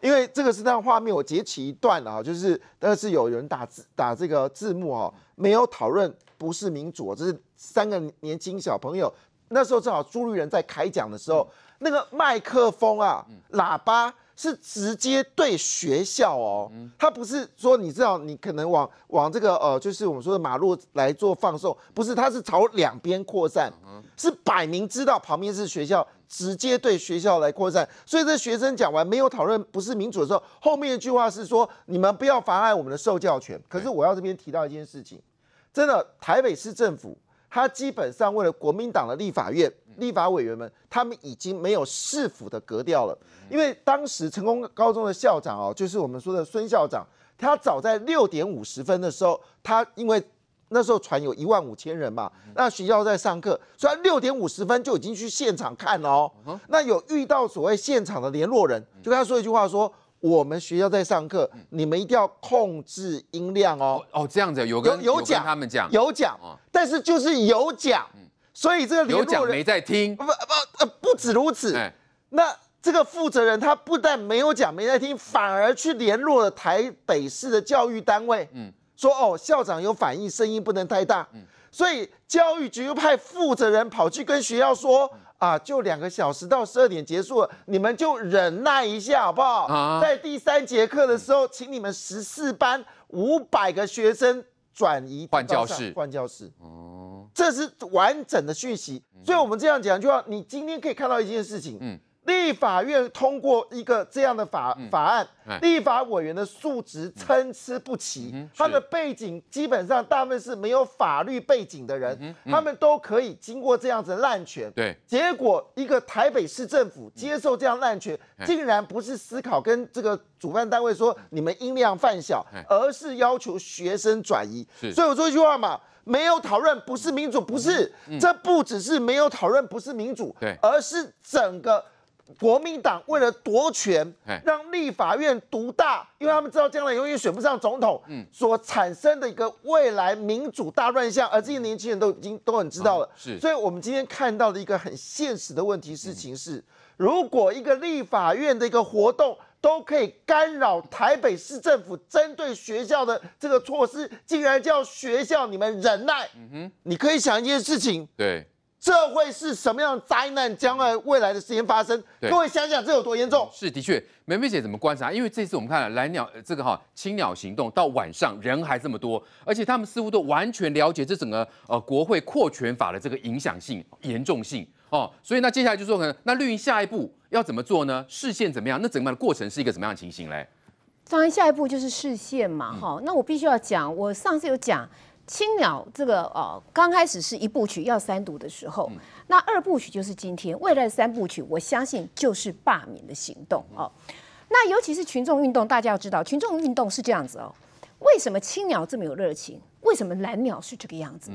因为这个是那画面，我截起一段啊，就是但是有人打字打这个字幕啊，没有讨论不是民主，这是三个年轻小朋友，那时候正好朱立人在开讲的时候，那个麦克风啊，喇叭是直接对学校哦，他不是说你知道你可能往往这个呃，就是我们说的马路来做放送，不是，他是朝两边扩散，是摆明知道旁边是学校。直接对学校来扩散，所以这学生讲完没有讨论不是民主的时候，后面一句话是说你们不要妨碍我们的受教权。可是我要这边提到一件事情，真的台北市政府他基本上为了国民党的立法院立法委员们，他们已经没有市府的格调了。因为当时成功高中的校长哦，就是我们说的孙校长，他早在六点五十分的时候，他因为那时候船有一万五千人嘛，那学校在上课，所以六点五十分就已经去现场看了哦。那有遇到所谓现场的联络人，就跟他说一句话，说我们学校在上课，你们一定要控制音量哦。哦，这样子有有有讲他们讲有讲，但是就是有讲，所以这个联络人没在听。不不呃不止如此，那这个负责人他不但没有讲没在听，反而去联络了台北市的教育单位。嗯。说哦，校长有反应，声音不能太大。嗯，所以教育局又派负责人跑去跟学校说啊，就两个小时到十二点结束了，你们就忍耐一下好不好？在第三节课的时候，请你们十四班五百个学生转移换教室，换教室。哦，这是完整的讯息。所以我们这样讲，就要你今天可以看到一件事情。嗯。立法院通过一个这样的法法案，立法委员的素质参差不齐，他的背景基本上大部分是没有法律背景的人，他们都可以经过这样子滥权。对，结果一个台北市政府接受这样滥权，竟然不是思考跟这个主办单位说你们音量犯小，而是要求学生转移。所以我说一句话嘛，没有讨论不是民主，不是，这不只是没有讨论不是民主，对，而是整个。国民党为了夺权，让立法院独大，因为他们知道将来永远选不上总统，所产生的一个未来民主大乱象，而这些年轻人都已经都很知道了。是，所以我们今天看到的一个很现实的问题事情是，如果一个立法院的一个活动都可以干扰台北市政府针对学校的这个措施，竟然叫学校你们忍耐，嗯哼，你可以想一件事情，对。这会是什么样的灾难将在未来的时间发生？各位想想，这有多严重？是的确，梅梅姐怎么观察？因为这次我们看了蓝鸟这个哈青鸟行动，到晚上人还这么多，而且他们似乎都完全了解这整个呃国会扩权法的这个影响性、严重性哦。所以那接下来就说，可能那绿营下一步要怎么做呢？视线怎么样？那整个的过程是一个怎么样的情形嘞？当然，下一步就是视线嘛。哈，那我必须要讲，我上次有讲。青鸟这个呃，刚开始是一部曲要三读的时候，那二部曲就是今天未来的三部曲，我相信就是罢免的行动哦。那尤其是群众运动，大家要知道，群众运动是这样子哦。为什么青鸟这么有热情？为什么蓝鸟是这个样子？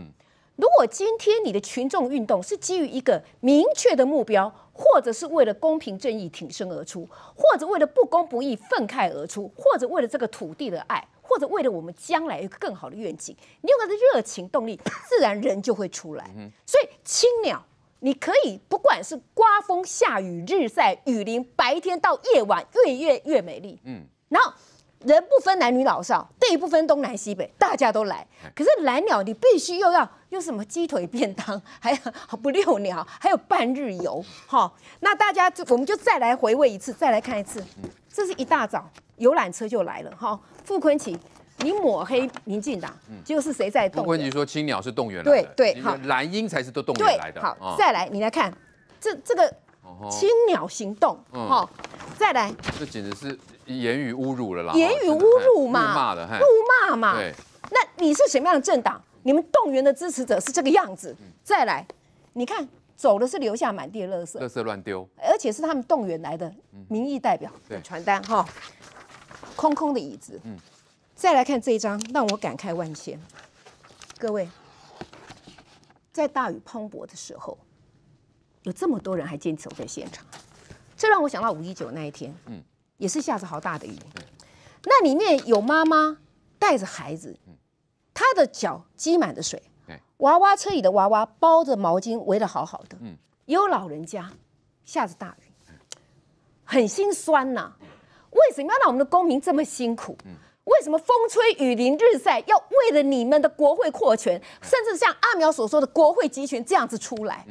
如果今天你的群众运动是基于一个明确的目标，或者是为了公平正义挺身而出，或者为了不公不义愤慨而出，或者为了这个土地的爱。或者为了我们将来有个更好的愿景，你有个热情动力，自然人就会出来。所以青鸟，你可以不管是刮风下雨、日晒雨淋，白天到夜晚，越夜越美丽。嗯，然后人不分男女老少，地不分东南西北，大家都来。可是蓝鸟，你必须又要用什么鸡腿便当，还有不遛鸟，还有半日游。好，那大家就我们就再来回味一次，再来看一次。这是一大早游览车就来了。哈。傅昆萁，你抹黑民进党，结果是谁在动？傅昆萁说青鸟是动员来的，对对，好，蓝鹰才是都动员来的。好，再来，你来看这这个青鸟行动，好，再来，这简直是言语侮辱了啦！言语侮辱嘛，骂的，怒骂嘛。对，那你是什么样的政党？你们动员的支持者是这个样子。再来，你看走的是留下满地的垃圾，垃圾乱丢，而且是他们动员来的民意代表。的传单，哈。空空的椅子，嗯，再来看这一张，让我感慨万千。各位，在大雨磅礴的时候，有这么多人还坚守在现场，这让我想到五一九那一天，嗯，也是下着好大的雨，那里面有妈妈带着孩子，她的脚积满了水，娃娃车里的娃娃包着毛巾围得好好的，嗯，也有老人家下着大雨，很心酸呐。为什么要让我们的公民这么辛苦？为什么风吹雨淋日晒，要为了你们的国会扩权，甚至像阿苗所说的国会集权这样子出来？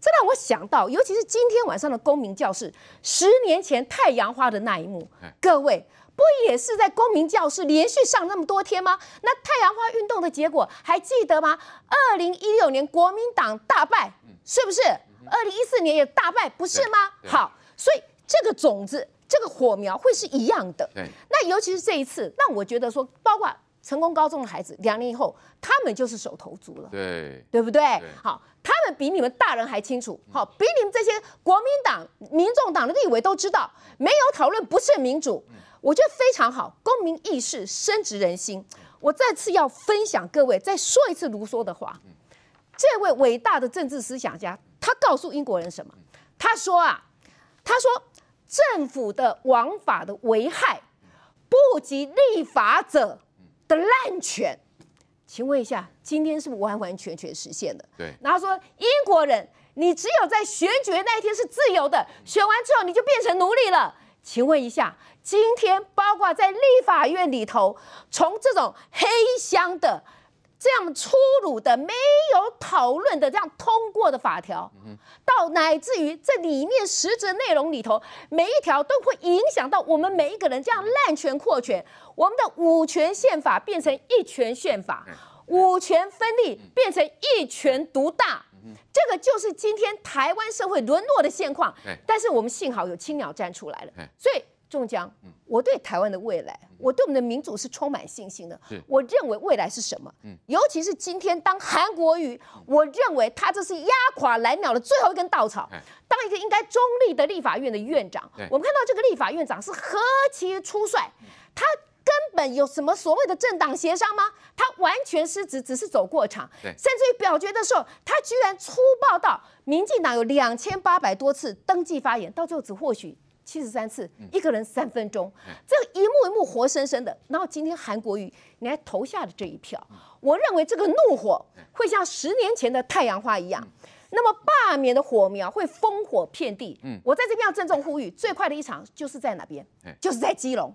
这让我想到，尤其是今天晚上的公民教室，十年前太阳花的那一幕，各位不也是在公民教室连续上那么多天吗？那太阳花运动的结果还记得吗？二零一六年国民党大败，是不是？二零一四年也大败，不是吗？好，所以这个种子。这个火苗会是一样的。对，那尤其是这一次，那我觉得说，包括成功高中的孩子，两年以后，他们就是手头足了。对，对不对？好，他们比你们大人还清楚。好，比你们这些国民党、民众党的立委都知道，没有讨论不是民主。我觉得非常好，公民意识深植人心。我再次要分享各位，再说一次卢梭的话。这位伟大的政治思想家，他告诉英国人什么？他说啊，他说。政府的王法的危害，不及立法者的滥权。请问一下，今天是不是完完全全实现了？对。然后说英国人，你只有在选举那一天是自由的，选完之后你就变成奴隶了。请问一下，今天包括在立法院里头，从这种黑箱的。这样粗鲁的、没有讨论的这样通过的法条，到乃至于这里面实质内容里头，每一条都会影响到我们每一个人，这样滥权扩权，我们的五权宪法变成一权宪法，五权分立变成一权独大，这个就是今天台湾社会沦落的现况。但是我们幸好有青鸟站出来了，所以。中江，我对台湾的未来，我对我们的民主是充满信心的。我认为未来是什么？尤其是今天当韩国瑜，我认为他这是压垮蓝鸟的最后一根稻草。当一个应该中立的立法院的院长，我们看到这个立法院长是何其出帅，他根本有什么所谓的政党协商吗？他完全失职，只是走过场。甚至于表决的时候，他居然粗暴到民进党有两千八百多次登记发言，到最后只获许。七十三次，一个人三分钟，这一幕一幕活生生的。然后今天韩国瑜你还投下了这一票，我认为这个怒火会像十年前的太阳花一样，那么罢免的火苗会烽火遍地。嗯，我在这边要郑重呼吁，最快的一场就是在哪边？就是在基隆。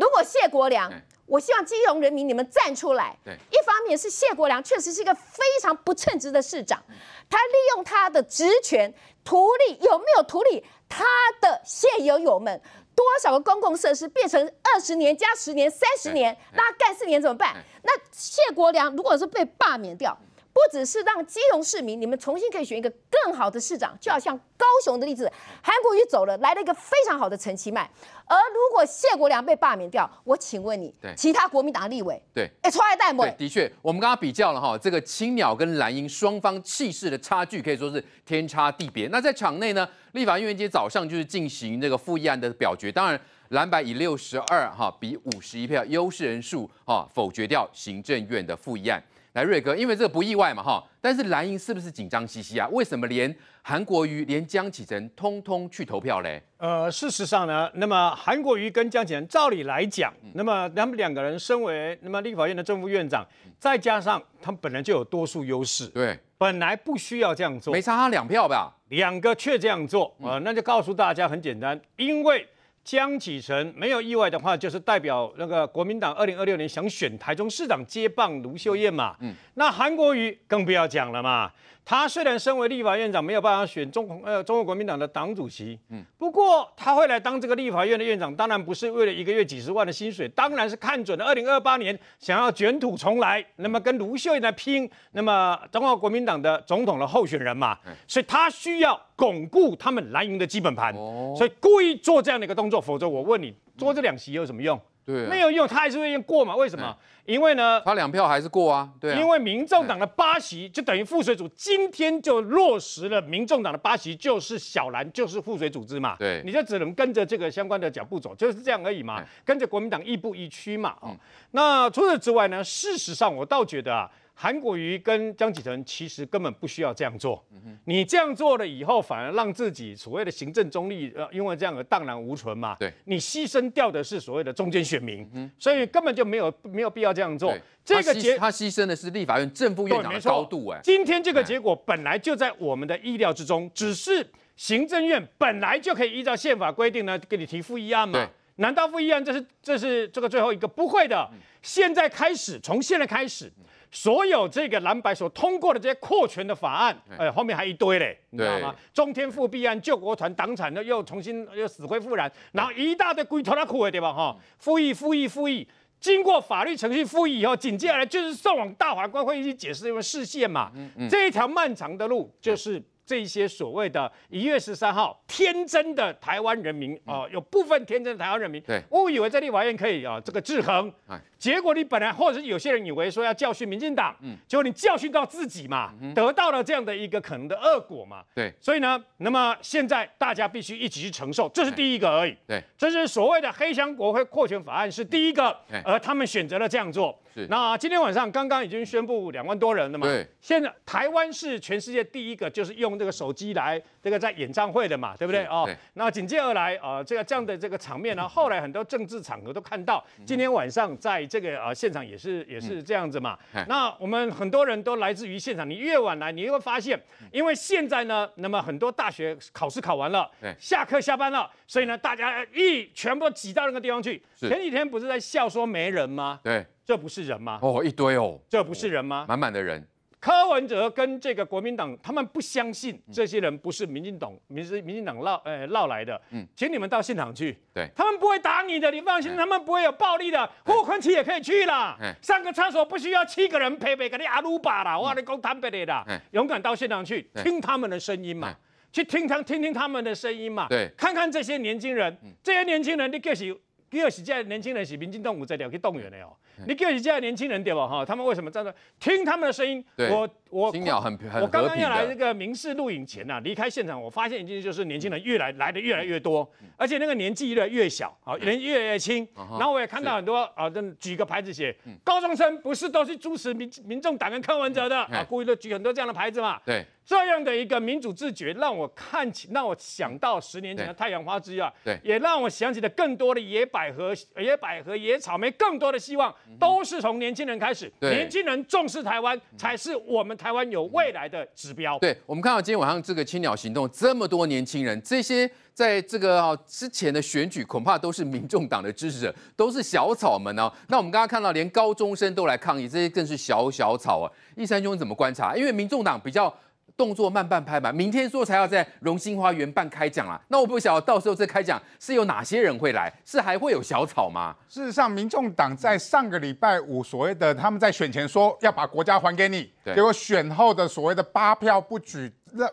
如果谢国良，我希望基隆人民你们站出来。一方面是谢国良确实是一个非常不称职的市长，他利用他的职权图利，有没有图利？他的现友友们，多少个公共设施变成二十年加十年、三十年，那干四年怎么办？那谢国良如果是被罢免掉。不只是让基隆市民，你们重新可以选一个更好的市长，就好像高雄的例子，韩国瑜走了，来了一个非常好的陈其迈。而如果谢国良被罢免掉，我请问你，其他国民党立委，对，哎，出来代对，的确，我们刚刚比较了哈，这个青鸟跟蓝鹰双方气势的差距可以说是天差地别。那在场内呢，立法院今天早上就是进行这个复议案的表决，当然蓝白以六十二哈比五十一票优势人数哈否决掉行政院的复议案。来，瑞哥，因为这个不意外嘛，哈。但是蓝营是不是紧张兮兮啊？为什么连韩国瑜、连江启臣通通去投票嘞？呃，事实上呢，那么韩国瑜跟江启臣，照理来讲，那么他们两个人身为那么立法院的正副院长，再加上他们本来就有多数优势，对，本来不需要这样做，没差他两票吧？两个却这样做，啊，那就告诉大家很简单，因为。江启臣没有意外的话，就是代表那个国民党二零二六年想选台中市长接棒卢秀燕嘛。嗯，那韩国瑜更不要讲了嘛。他虽然身为立法院长，没有办法选中呃中国国民党的党主席，嗯，不过他会来当这个立法院的院长，当然不是为了一个月几十万的薪水，当然是看准了二零二八年想要卷土重来，那么跟卢秀燕来拼，那么中国国民党的总统的候选人嘛，所以他需要巩固他们蓝营的基本盘，所以故意做这样的一个动作，否则我问你，做这两席有什么用？对，没有用，他还是会过嘛？为什么？因为呢，他两票还是过啊。对，因为民众党的八席就等于副水组，今天就落实了，民众党的八席就是小蓝，就是副水组织嘛。对，你就只能跟着这个相关的脚步走，就是这样而已嘛，跟着国民党亦步亦趋嘛。哦，那除此之外呢？事实上，我倒觉得啊。韩国瑜跟江启臣其实根本不需要这样做，你这样做了以后，反而让自己所谓的行政中立，呃，因为这样而荡然无存嘛。对，你牺牲掉的是所谓的中间选民，所以根本就没有没有必要这样做。这个结他牺牲的是立法院正副院长的高度哎。今天这个结果本来就在我们的意料之中，只是行政院本来就可以依照宪法规定呢，给你提复议案嘛。难道复议案这是这是这个最后一个？不会的，现在开始，从现在开始。所有这个蓝白所通过的这些扩权的法案，哎，后面还一堆嘞，你知道吗？中天复辟案、救国团党产的又重新又死灰复燃，然后一大堆龟头拉苦的对吧？哈，复议、复议、复议，经过法律程序复议以后，紧接下来就是送往大法官会议去解释，因为视线嘛，这一条漫长的路就是。这些所谓的一月十三号天真的台湾人民啊，有部分天真的台湾人民，误以为在立法院可以啊这个制衡，结果你本来或者是有些人以为说要教训民进党，结果你教训到自己嘛，得到了这样的一个可能的恶果嘛。对，所以呢，那么现在大家必须一起去承受，这是第一个而已。对，这是所谓的黑箱国会扩权法案是第一个，而他们选择了这样做。那今天晚上刚刚已经宣布两万多人了嘛？对。现在台湾是全世界第一个，就是用这个手机来这个在演唱会的嘛，对不对？哦。那紧接而来啊，这个这样的这个场面呢，后来很多政治场合都看到。今天晚上在这个呃现场也是也是这样子嘛。那我们很多人都来自于现场，你越晚来，你会发现，因为现在呢，那么很多大学考试考完了，下课下班了，所以呢，大家一全部挤到那个地方去。前几天不是在笑说没人吗？对。这不是人吗？哦，一堆哦，这不是人吗？满满的人。柯文哲跟这个国民党，他们不相信这些人不是民进党、民是民进党绕呃绕来的。嗯，请你们到现场去。对，他们不会打你的，你放心，他们不会有暴力的。霍坤奇也可以去啦。上个厕所不需要七个人陪陪，给你阿鲁巴啦，我跟你讲坦白的啦。勇敢到现场去听他们的声音嘛，去听他听听他们的声音嘛。对，看看这些年轻人，这些年轻人，你就是就是这年轻人是民进党五在了去动员的哦。你给起这样年轻人对吧？哈，他们为什么站在听他们的声音？我我青鸟很很我刚刚要来这个民事录影前呐，离开现场，我发现已经就是年轻人越来来的越来越多，而且那个年纪越来越小，啊，人越来越轻。然后我也看到很多啊，这举个牌子写高中生不是都是支持民民众党跟柯文哲的啊，故意的举很多这样的牌子嘛。对。这样的一个民主自觉，让我看起，让我想到十年前的太阳花之啊，对，也让我想起了更多的野百合、野百合、野草莓，更多的希望都是从年轻人开始。年轻人重视台湾，才是我们台湾有未来的指标。对，我们看到今天晚上这个青鸟行动，这么多年轻人，这些在这个之前的选举，恐怕都是民众党的支持者，都是小草们哦。那我们刚刚看到，连高中生都来抗议，这些更是小小草啊。易山兄怎么观察？因为民众党比较。动作慢半拍吧，明天说才要在荣兴花园办开讲啦，那我不晓得到时候这开讲是有哪些人会来，是还会有小草吗？事实上，民众党在上个礼拜五所谓的他们在选前说要把国家还给你，结果选后的所谓的八票不举，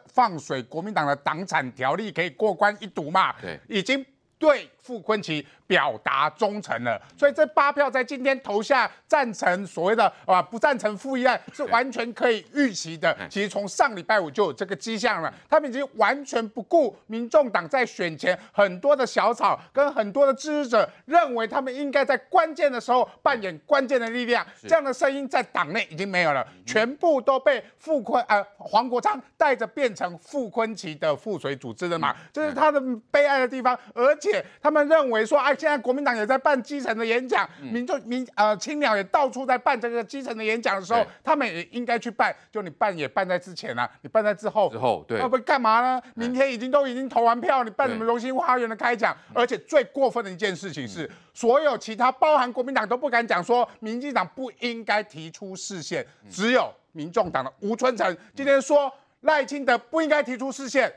放水，国民党的党产条例可以过关一读嘛？对，已经对傅昆奇。表达忠诚了，所以这八票在今天投下赞成所谓的啊不赞成复议案是完全可以预期的。其实从上礼拜五就有这个迹象了，他们已经完全不顾民众党在选前很多的小草跟很多的支持者认为他们应该在关键的时候扮演关键的力量，这样的声音在党内已经没有了，全部都被傅昆呃黄国昌带着变成傅昆奇的附随组织的嘛，这是他的悲哀的地方。而且他们认为说哎。现在国民党也在办基层的演讲，民众民呃青鸟也到处在办这个基层的演讲的时候，他们也应该去办。就你办也办在之前啊，你办在之后，之后对，要不干嘛呢？明天已经都已经投完票，你办什么荣兴花园的开讲？而且最过分的一件事情是，所有其他包含国民党都不敢讲说，民进党不应该提出视线，只有民众党的吴春成今天说赖清德不应该提出视线，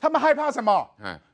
他们害怕什么？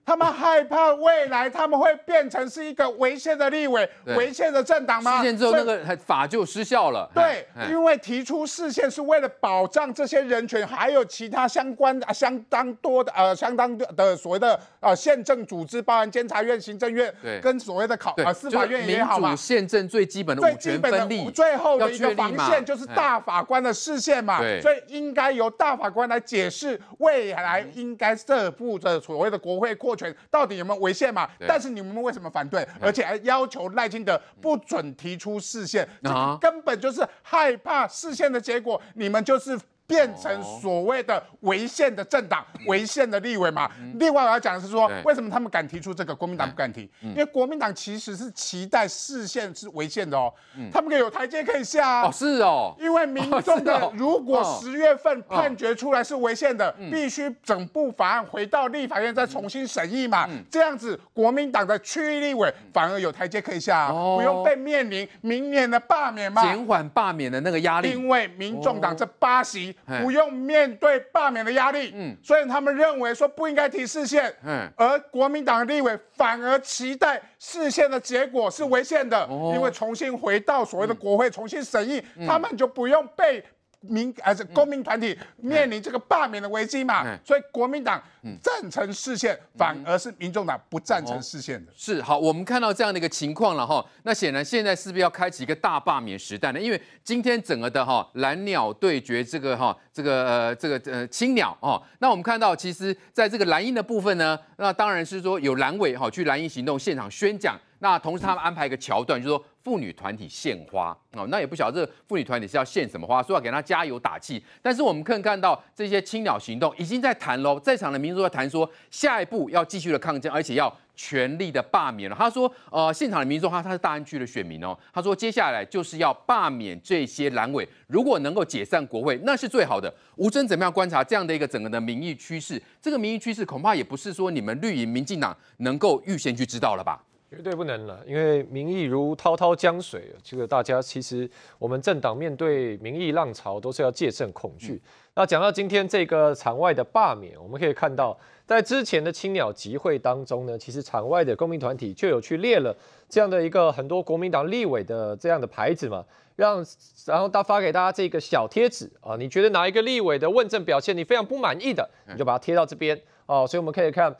他们害怕未来他们会变成是一个违宪的立委、违宪的政党吗？事件之后，那个法就失效了。对，因为提出视线是为了保障这些人权，还有其他相关的、相当多的呃、相当的所谓的呃宪政组织，包含监察院、行政院，跟所谓的考呃司法院也好嘛。宪政最基本的五权分立，最后的一个防线就是大法官的视线嘛。所以应该由大法官来解释未来应该这部的所谓的国会扩。权到底有没有违宪嘛？但是你们为什么反对？而且还要求赖清德不准提出视线，这根本就是害怕视线的结果。你们就是。变成所谓的违宪的政党、违宪的立委嘛？另外我要讲的是说，为什么他们敢提出这个，国民党不敢提？因为国民党其实是期待视线是违宪的哦，他们可以有台阶可以下哦。是哦，因为民众的如果十月份判决出来是违宪的，必须整部法案回到立法院再重新审议嘛。这样子，国民党的区域立委反而有台阶可以下，不用被面临明年的罢免嘛，减缓罢免的那个压力。因为民众党这八席。不用面对罢免的压力，嗯，所以他们认为说不应该提视线，嗯，而国民党的立委反而期待视线的结果是违宪的，因为重新回到所谓的国会重新审议，他们就不用被。民还是公民团体面临这个罢免的危机嘛，所以国民党赞成视线，反而是民众党不赞成视线的。是好，我们看到这样的一个情况了哈。那显然现在是不是要开启一个大罢免时代呢？因为今天整个的哈蓝鸟对决这个哈这个呃这个呃青鸟哦，那我们看到其实在这个蓝鹰的部分呢，那当然是说有蓝委哈去蓝鹰行动现场宣讲。那同时，他们安排一个桥段，就是说妇女团体献花哦，那也不晓得这妇女团体是要献什么花，说要给她加油打气。但是我们可以看到，这些青鸟行动已经在谈喽，在场的民众在谈说，下一步要继续的抗争，而且要全力的罢免了。他说，呃，现场的民众他他是大安区的选民哦，他说接下来就是要罢免这些蓝委，如果能够解散国会，那是最好的。吴征怎么样观察这样的一个整个的民意趋势？这个民意趋势恐怕也不是说你们绿营民进党能够预先去知道了吧？绝对不能了，因为民意如滔滔江水，这个大家其实我们政党面对民意浪潮都是要戒慎恐惧。那讲到今天这个场外的罢免，我们可以看到，在之前的青鸟集会当中呢，其实场外的公民团体就有去列了这样的一个很多国民党立委的这样的牌子嘛，让然后他发给大家这个小贴纸啊，你觉得哪一个立委的问政表现你非常不满意的，你就把它贴到这边。哦，所以我们可以看，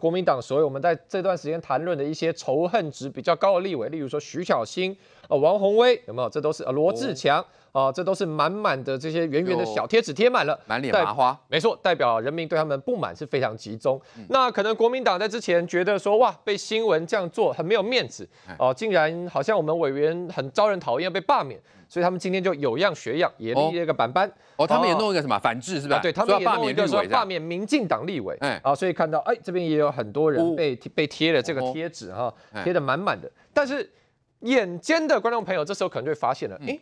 国民党所有我们在这段时间谈论的一些仇恨值比较高的立委，例如说徐小新、呃王宏威，有没有？这都是呃罗志强，啊，这都是满满的这些圆圆的小贴纸贴满了，满脸麻花。没错，代表人民对他们不满是非常集中。那可能国民党在之前觉得说，哇，被新闻这样做很没有面子，哦，竟然好像我们委员很招人讨厌，被罢免。所以他们今天就有样学样，也立了个板板。哦，他们也弄一个什么反制，是吧？对，他们也弄一个说罢免民进党立委。哎，啊，所以看到哎，这边也有很多人被被贴了这个贴纸哈，贴的满满的。但是眼尖的观众朋友这时候可能就会发现了，哎，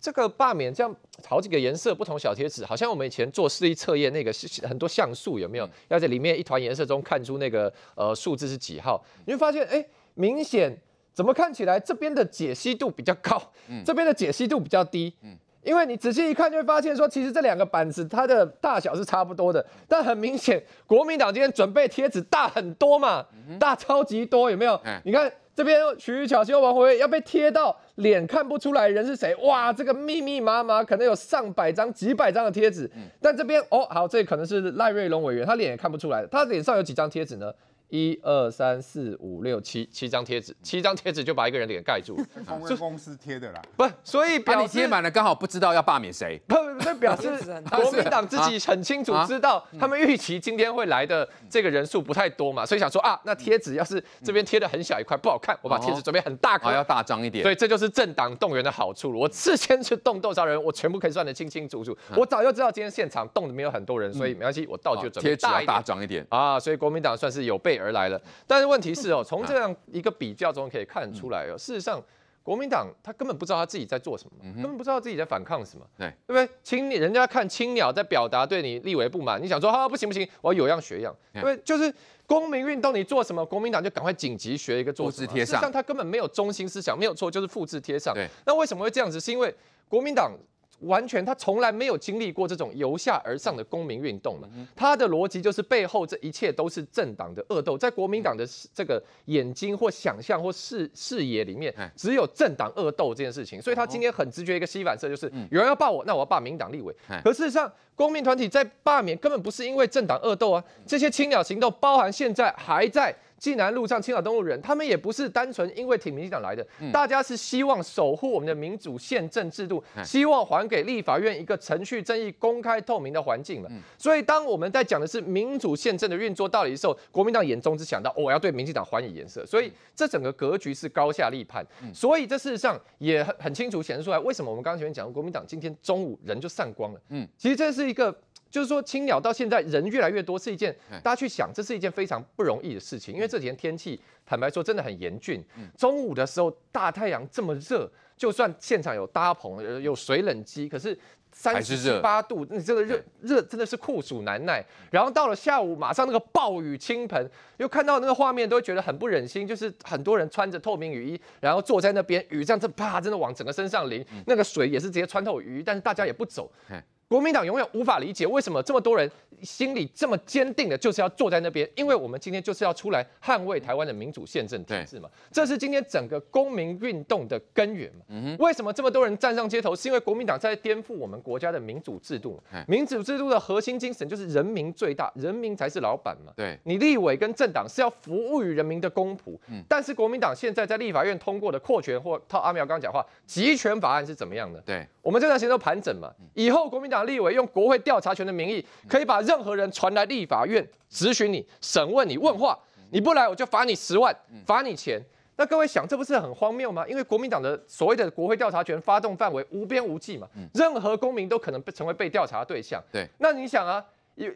这个罢免这样好几个颜色不同小贴纸，好像我们以前做视力测验那个是很多像素有没有？要在里面一团颜色中看出那个呃数字是几号？你会发现哎，明显。怎么看起来这边的解析度比较高，这边的解析度比较低？嗯，因为你仔细一看就会发现说，其实这两个板子它的大小是差不多的，但很明显国民党今天准备贴纸大很多嘛，大超级多，有没有？你看这边徐巧修、王辉要被贴到脸看不出来人是谁，哇，这个密密麻麻可能有上百张、几百张的贴纸，但这边哦，好，这可能是赖瑞龙委员，他脸也看不出来，他脸上有几张贴纸呢？一二三四五六七七张贴纸，七张贴纸就把一个人脸盖住。是公司贴的啦，不，所以把你贴满了，刚好不知道要罢免谁。不，不，表示国民党自己很清楚知道，他们预期今天会来的这个人数不太多嘛，所以想说啊，那贴纸要是这边贴的很小一块不好看，我把贴纸准备很大块，要大张一点。对，这就是政党动员的好处。了。我事先去动多少人，我全部可以算得清清楚楚。我早就知道今天现场动的没有很多人，所以没关系，我到就准备大大张一点。啊。所以国民党算是有备而来了。但是问题是哦，从这样一个比较中可以看出来哦，事实上国民党他根本不知道他自己在做什么，根本不知道自己在反抗什么，对对不对？青人家看青鸟在表达对你立为不满，你想说啊不行不行，我要有样学样，对不对？就是公民运动你做什么，国民党就赶快紧急学一个做，复制贴上。实上他根本没有中心思想，没有错，就是复制贴上。那为什么会这样子？是因为国民党。完全，他从来没有经历过这种由下而上的公民运动嘛？他的逻辑就是背后这一切都是政党的恶斗，在国民党的这个眼睛或想象或视视野里面，只有政党恶斗这件事情。所以他今天很直觉一个吸反射，就是有人要罢我，那我要罢民党立委。可事实上，公民团体在罢免根本不是因为政党恶斗啊，这些青鸟行动包含现在还在。济南路上青岛东路人，他们也不是单纯因为挺民进党来的，大家是希望守护我们的民主宪政制度，希望还给立法院一个程序正义、公开透明的环境嘛。所以，当我们在讲的是民主宪政的运作道理的时候，国民党眼中只想到我要对民进党还以颜色，所以这整个格局是高下立判。所以这事实上也很很清楚显示出来，为什么我们刚刚前面讲，国民党今天中午人就散光了。嗯，其实这是一个。就是说，青鸟到现在人越来越多，是一件大家去想，这是一件非常不容易的事情。因为这几天天气，坦白说，真的很严峻。中午的时候，大太阳这么热，就算现场有搭棚、有水冷机，可是三十八度，你这个热热真的是酷暑难耐。然后到了下午，马上那个暴雨倾盆，又看到那个画面，都会觉得很不忍心。就是很多人穿着透明雨衣，然后坐在那边，雨这样子啪，真的往整个身上淋，那个水也是直接穿透雨衣，但是大家也不走。国民党永远无法理解为什么这么多人心里这么坚定的，就是要坐在那边，因为我们今天就是要出来捍卫台湾的民主宪政体制嘛，这是今天整个公民运动的根源嘛。为什么这么多人站上街头？是因为国民党在颠覆我们国家的民主制度。民主制度的核心精神就是人民最大，人民才是老板嘛。对，你立委跟政党是要服务于人民的公仆。但是国民党现在在立法院通过的扩权或套阿苗刚讲话集权法案是怎么样的？对。我们这段时间都盘整嘛，以后国民党立委用国会调查权的名义，可以把任何人传来立法院质询你、审问你、问话，你不来我就罚你十万，罚你钱。那各位想，这不是很荒谬吗？因为国民党的所谓的国会调查权发动范围无边无际嘛，任何公民都可能被成为被调查对象。对，那你想啊，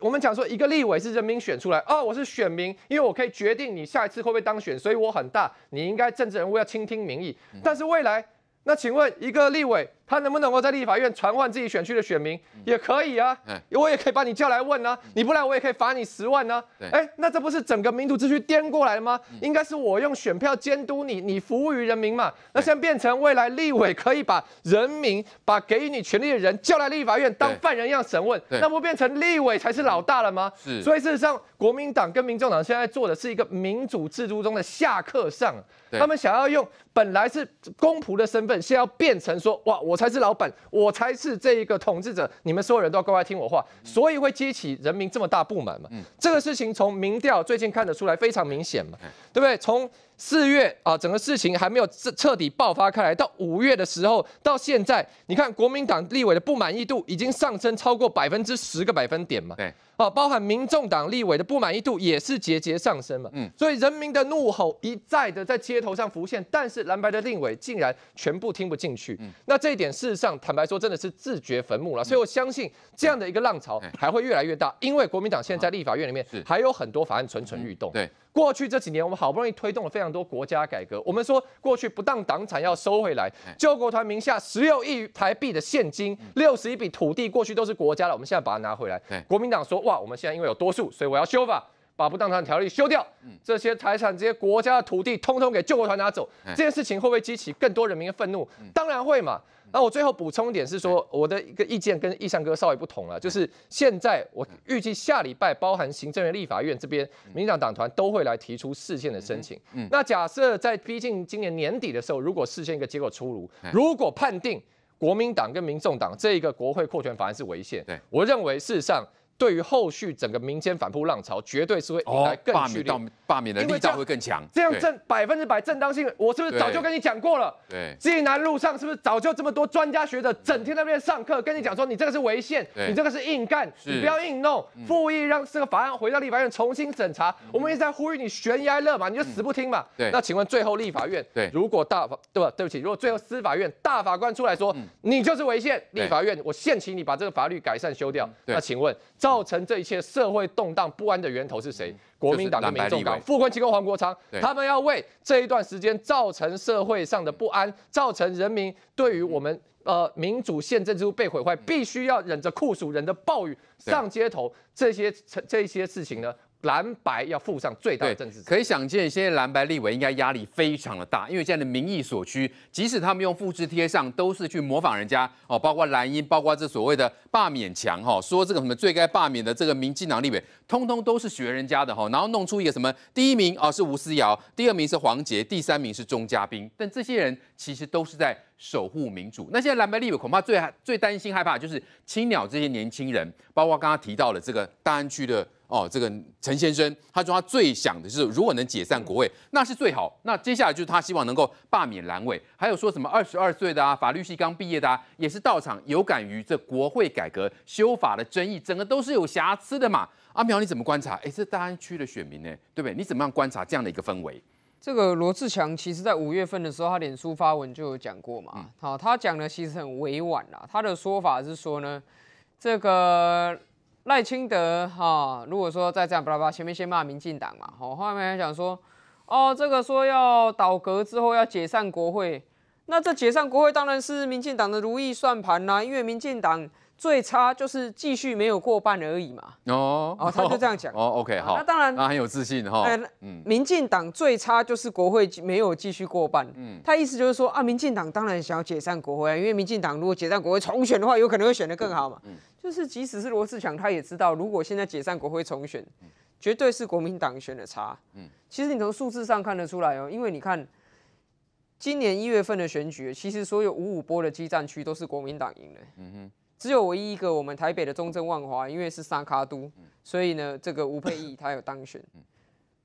我们讲说一个立委是人民选出来啊，我是选民，因为我可以决定你下一次会不会当选，所以我很大，你应该政治人物要倾听民意。但是未来，那请问一个立委？他能不能够在立法院传唤自己选区的选民，也可以啊。我也可以把你叫来问啊，你不来我也可以罚你十万呢。哎，那这不是整个民主秩序颠过来了吗？应该是我用选票监督你，你服务于人民嘛。那现在变成未来立委可以把人民、把给予你权利的人叫来立法院当犯人一样审问，那不变成立委才是老大了吗？是。所以事实上，国民党跟民众党现在做的是一个民主制度中的下课上。他们想要用本来是公仆的身份，现在要变成说哇，我才是老板，我才是这一个统治者，你们所有人都要乖乖听我话，所以会激起人民这么大不满嘛？这个事情从民调最近看得出来非常明显嘛，对不对？从四月啊，整个事情还没有彻彻底爆发开来，到五月的时候，到现在，你看国民党立委的不满意度已经上升超过百分之十个百分点嘛？对。哦，包含民众党立委的不满意度也是节节上升嘛，嗯，所以人民的怒吼一再的在街头上浮现，但是蓝白的立委竟然全部听不进去，嗯，那这一点事实上坦白说真的是自掘坟墓了，所以我相信这样的一个浪潮还会越来越大，因为国民党现在在立法院里面还有很多法案蠢蠢欲动，对。过去这几年，我们好不容易推动了非常多国家改革。我们说过去不当党产要收回来，救国团名下十六亿台币的现金，六十一笔土地，过去都是国家的，我们现在把它拿回来。国民党说：哇，我们现在因为有多数，所以我要修法，把不当产条例修掉，这些财产、这些国家的土地，通通给救国团拿走。这件事情会不会激起更多人民的愤怒？当然会嘛。那我最后补充一点是说，我的一个意见跟意向哥稍微不同了，就是现在我预计下礼拜，包含行政院、立法院这边，民进党党团都会来提出事件的申请。嗯，那假设在逼近今年年底的时候，如果事件一个结果出炉，如果判定国民党跟民众党这一个国会扩权法案是违宪，对。我认为事实上。对于后续整个民间反扑浪潮，绝对是会引来更剧烈，罢免的力道会更强。这样正百分之百正当性，我是不是早就跟你讲过了？对，济南路上是不是早就这么多专家学者整天在那边上课，跟你讲说你这个是违宪，你这个是硬干，你不要硬弄，复议让这个法案回到立法院重新审查。我们一直在呼吁你悬崖勒马，你就死不听嘛。对，那请问最后立法院，对，如果大法对吧？对不起，如果最后司法院大法官出来说你就是违宪，立法院我限期你把这个法律改善修掉。那请问？造成这一切社会动荡不安的源头是谁？国民党的民众党，傅昆萁跟黄国昌，他们要为这一段时间造成社会上的不安，造成人民对于我们呃民主宪政制度被毁坏，必须要忍着酷暑、忍着暴雨上街头，这些这些事情呢？蓝白要负上最大的政治，可以想见，现在蓝白立委应该压力非常的大，因为现在的民意所趋，即使他们用复制贴上，都是去模仿人家哦，包括蓝英，包括这所谓的罢免墙哈，说这个什么最该罢免的这个民进党立委，通通都是学人家的哈，然后弄出一个什么第一名哦是吴思瑶，第二名是黄杰，第三名是钟嘉宾，但这些人其实都是在守护民主。那现在蓝白立委恐怕最最担心害怕就是青鸟这些年轻人，包括刚刚提到的这个大安区的。哦，这个陈先生，他说他最想的是，如果能解散国会，那是最好。那接下来就是他希望能够罢免蓝委，还有说什么二十二岁的啊，法律系刚毕业的啊，也是到场有感于这国会改革修法的争议，整个都是有瑕疵的嘛。阿苗你怎么观察？哎，这大安区的选民呢，对不对？你怎么样观察这样的一个氛围？这个罗志强其实在五月份的时候，他脸书发文就有讲过嘛。好，他讲的其实很委婉啦，他的说法是说呢，这个。赖清德哈，如果说再这样巴拉巴拉，前面先骂民进党嘛，好，后面还讲说，哦，这个说要倒阁之后要解散国会，那这解散国会当然是民进党的如意算盘啦，因为民进党。最差就是继续没有过半而已嘛。哦，哦，他就 这样讲。哦，OK，好。那当然，他很有自信哈。嗯，民进党最差就是国会没有继续过半。嗯，他意思就是说啊，民进党当然想要解散国会，啊因为民进党如果解散国会重选的话，有可能会选得更好嘛。嗯，就是即使是罗志祥，他也知道，如果现在解散国会重选，绝对是国民党选的差。嗯，其实你从数字上看得出来哦，因为你看今年一月份的选举，其实所有五五波的基站区都是国民党赢的。嗯哼。只有唯一一个我们台北的中正万华，因为是沙卡都，所以呢，这个吴佩义他有当选。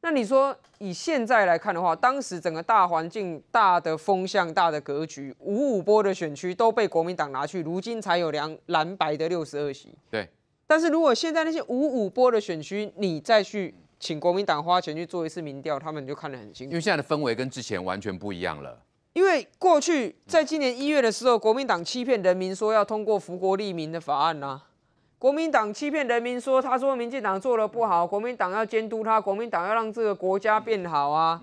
那你说以现在来看的话，当时整个大环境、大的风向、大的格局，五五波的选区都被国民党拿去，如今才有两蓝白的六十二席。对。但是如果现在那些五五波的选区，你再去请国民党花钱去做一次民调，他们就看得很清楚。因为现在的氛围跟之前完全不一样了。因为过去在今年一月的时候，国民党欺骗人民说要通过福国利民的法案呐。国民党欺骗人民说，他说民进党做的不好，国民党要监督他，国民党要让这个国家变好啊。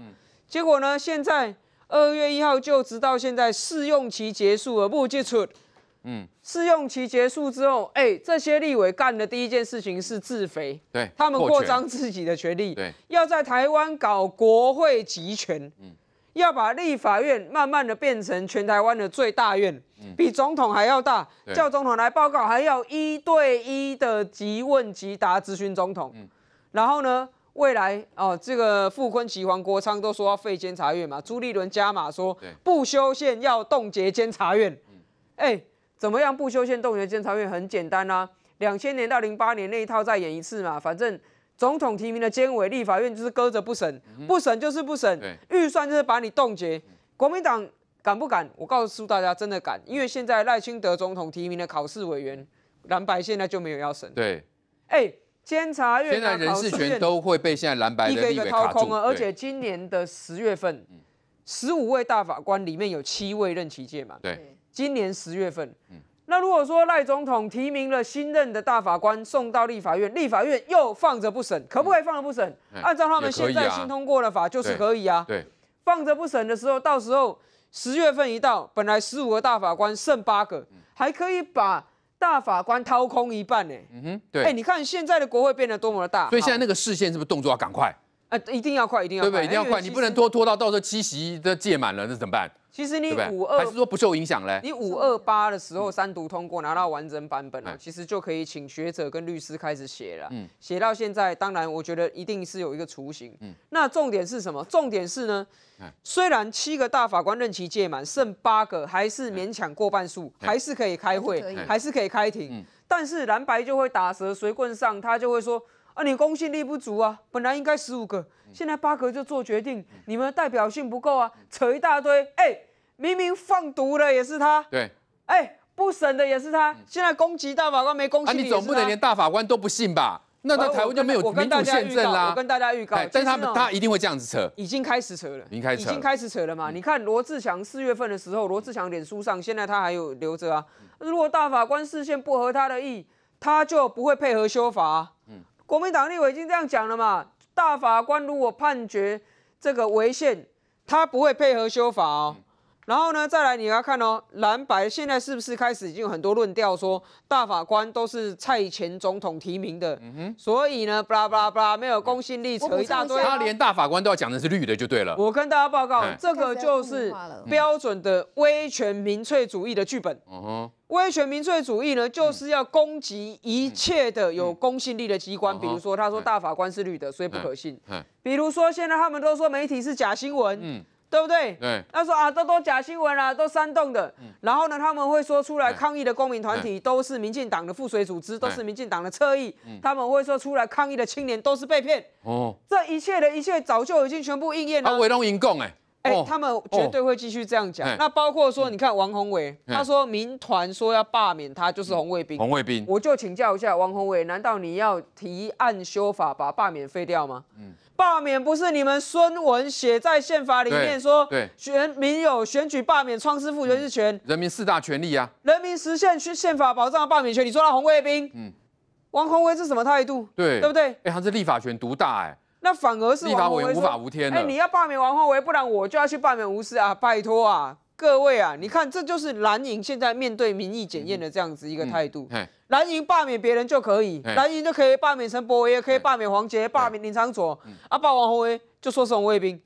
结果呢，现在二月一号就直到现在试用期结束了不接触，嗯，试用期结束之后，哎，这些立委干的第一件事情是自肥，对，他们扩张自己的权利，对，要在台湾搞国会集权，嗯，要把立法院慢慢的变成全台湾的最大院，比总统还要大，叫总统来报告，还要一对一的即问即答咨询总统，嗯，然后呢，未来哦，这个傅昆奇、黄国昌都说要废监察院嘛，朱立伦加码说不修宪要冻结监察院，哎。怎么样不修宪冻结监察院？很简单啊，两千年到零八年那一套再演一次嘛，反正总统提名的监委立法院就是搁着不审，不审就是不审，预算就是把你冻结。国民党敢不敢？我告诉大家，真的敢，因为现在赖清德总统提名的考试委员蓝白现在就没有要审。对，哎，监察院现在人事权都会被现在蓝白的立委掏空了，而且今年的十月份，十五位大法官里面有七位任期届满。对。今年十月份，那如果说赖总统提名了新任的大法官送到立法院，立法院又放着不审，可不可以放着不审？按照他们现在新通过的法，就是可以啊。对，放着不审的时候，到时候十月份一到，本来十五个大法官剩八个，还可以把大法官掏空一半呢。嗯哼，对。哎，你看现在的国会变得多么的大，所以现在那个视线是不是动作要赶快？啊，一定要快，一定要对不对？一定要快，你不能拖拖到到时候七席都届满了，那怎么办？其实你五二还是说不受影响嘞？你五二八的时候三读通过拿到完整版本了，其实就可以请学者跟律师开始写了。嗯，写到现在，当然我觉得一定是有一个雏形。嗯，那重点是什么？重点是呢，虽然七个大法官任期届满，剩八个还是勉强过半数，还是可以开会，还是可以开庭。但是蓝白就会打蛇随棍上，他就会说啊，你公信力不足啊，本来应该十五个。现在八个就做决定，你们代表性不够啊，扯一大堆。哎，明明放毒的也是他，对，哎，不审的也是他。现在攻击大法官没攻击，你总不能连大法官都不信吧？那在台湾就没有民主宪政啦。我跟大家预告，但是他们他一定会这样子扯，已经开始扯了，已经开始，已经开始扯了嘛？你看罗志祥四月份的时候，罗志祥脸书上，现在他还有留着啊。如果大法官视线不合他的意，他就不会配合修法。嗯，国民党立委已经这样讲了嘛？大法官如果判决这个违宪，他不会配合修法哦。然后呢，再来你要看哦，蓝白现在是不是开始已经有很多论调说大法官都是蔡前总统提名的？嗯哼。所以呢，巴拉巴拉巴拉没有公信力，扯一大堆。他连大法官都要讲的是绿的就对了。我跟大家报告，这个就是标准的威权民粹主义的剧本。嗯哼。威权民粹主义呢，就是要攻击一切的有公信力的机关，比如说他说大法官是绿的，所以不可信。比如说现在他们都说媒体是假新闻，嗯，对不对？对。他说啊，都都假新闻啦，都煽动的。然后呢，他们会说出来抗议的公民团体都是民进党的附随组织，都是民进党的侧翼。他们会说出来抗议的青年都是被骗。哦。这一切的一切早就已经全部应验了。他围拢引供哎。哎，他们绝对会继续这样讲。那包括说，你看王宏伟，他说民团说要罢免他，就是红卫兵。红卫兵，我就请教一下王宏伟，难道你要提案修法把罢免废掉吗？嗯，罢免不是你们孙文写在宪法里面说，对，选民有选举罢免创世父权之权，人民四大权利啊，人民实现去宪法保障的罢免权。你说他红卫兵，嗯，王宏威是什么态度？对，对不对？哎，他是立法权独大，哎。那反而是立法委员无法无天哎，你要罢免王宏维，不然我就要去罢免吴思啊！拜托啊，各位啊，你看这就是蓝营现在面对民意检验的这样子一个态度。蓝营罢免别人就可以，蓝营就可以罢免陈柏维，可以罢免黄杰，罢免林长佐，啊，罢王宏威就说是红卫兵。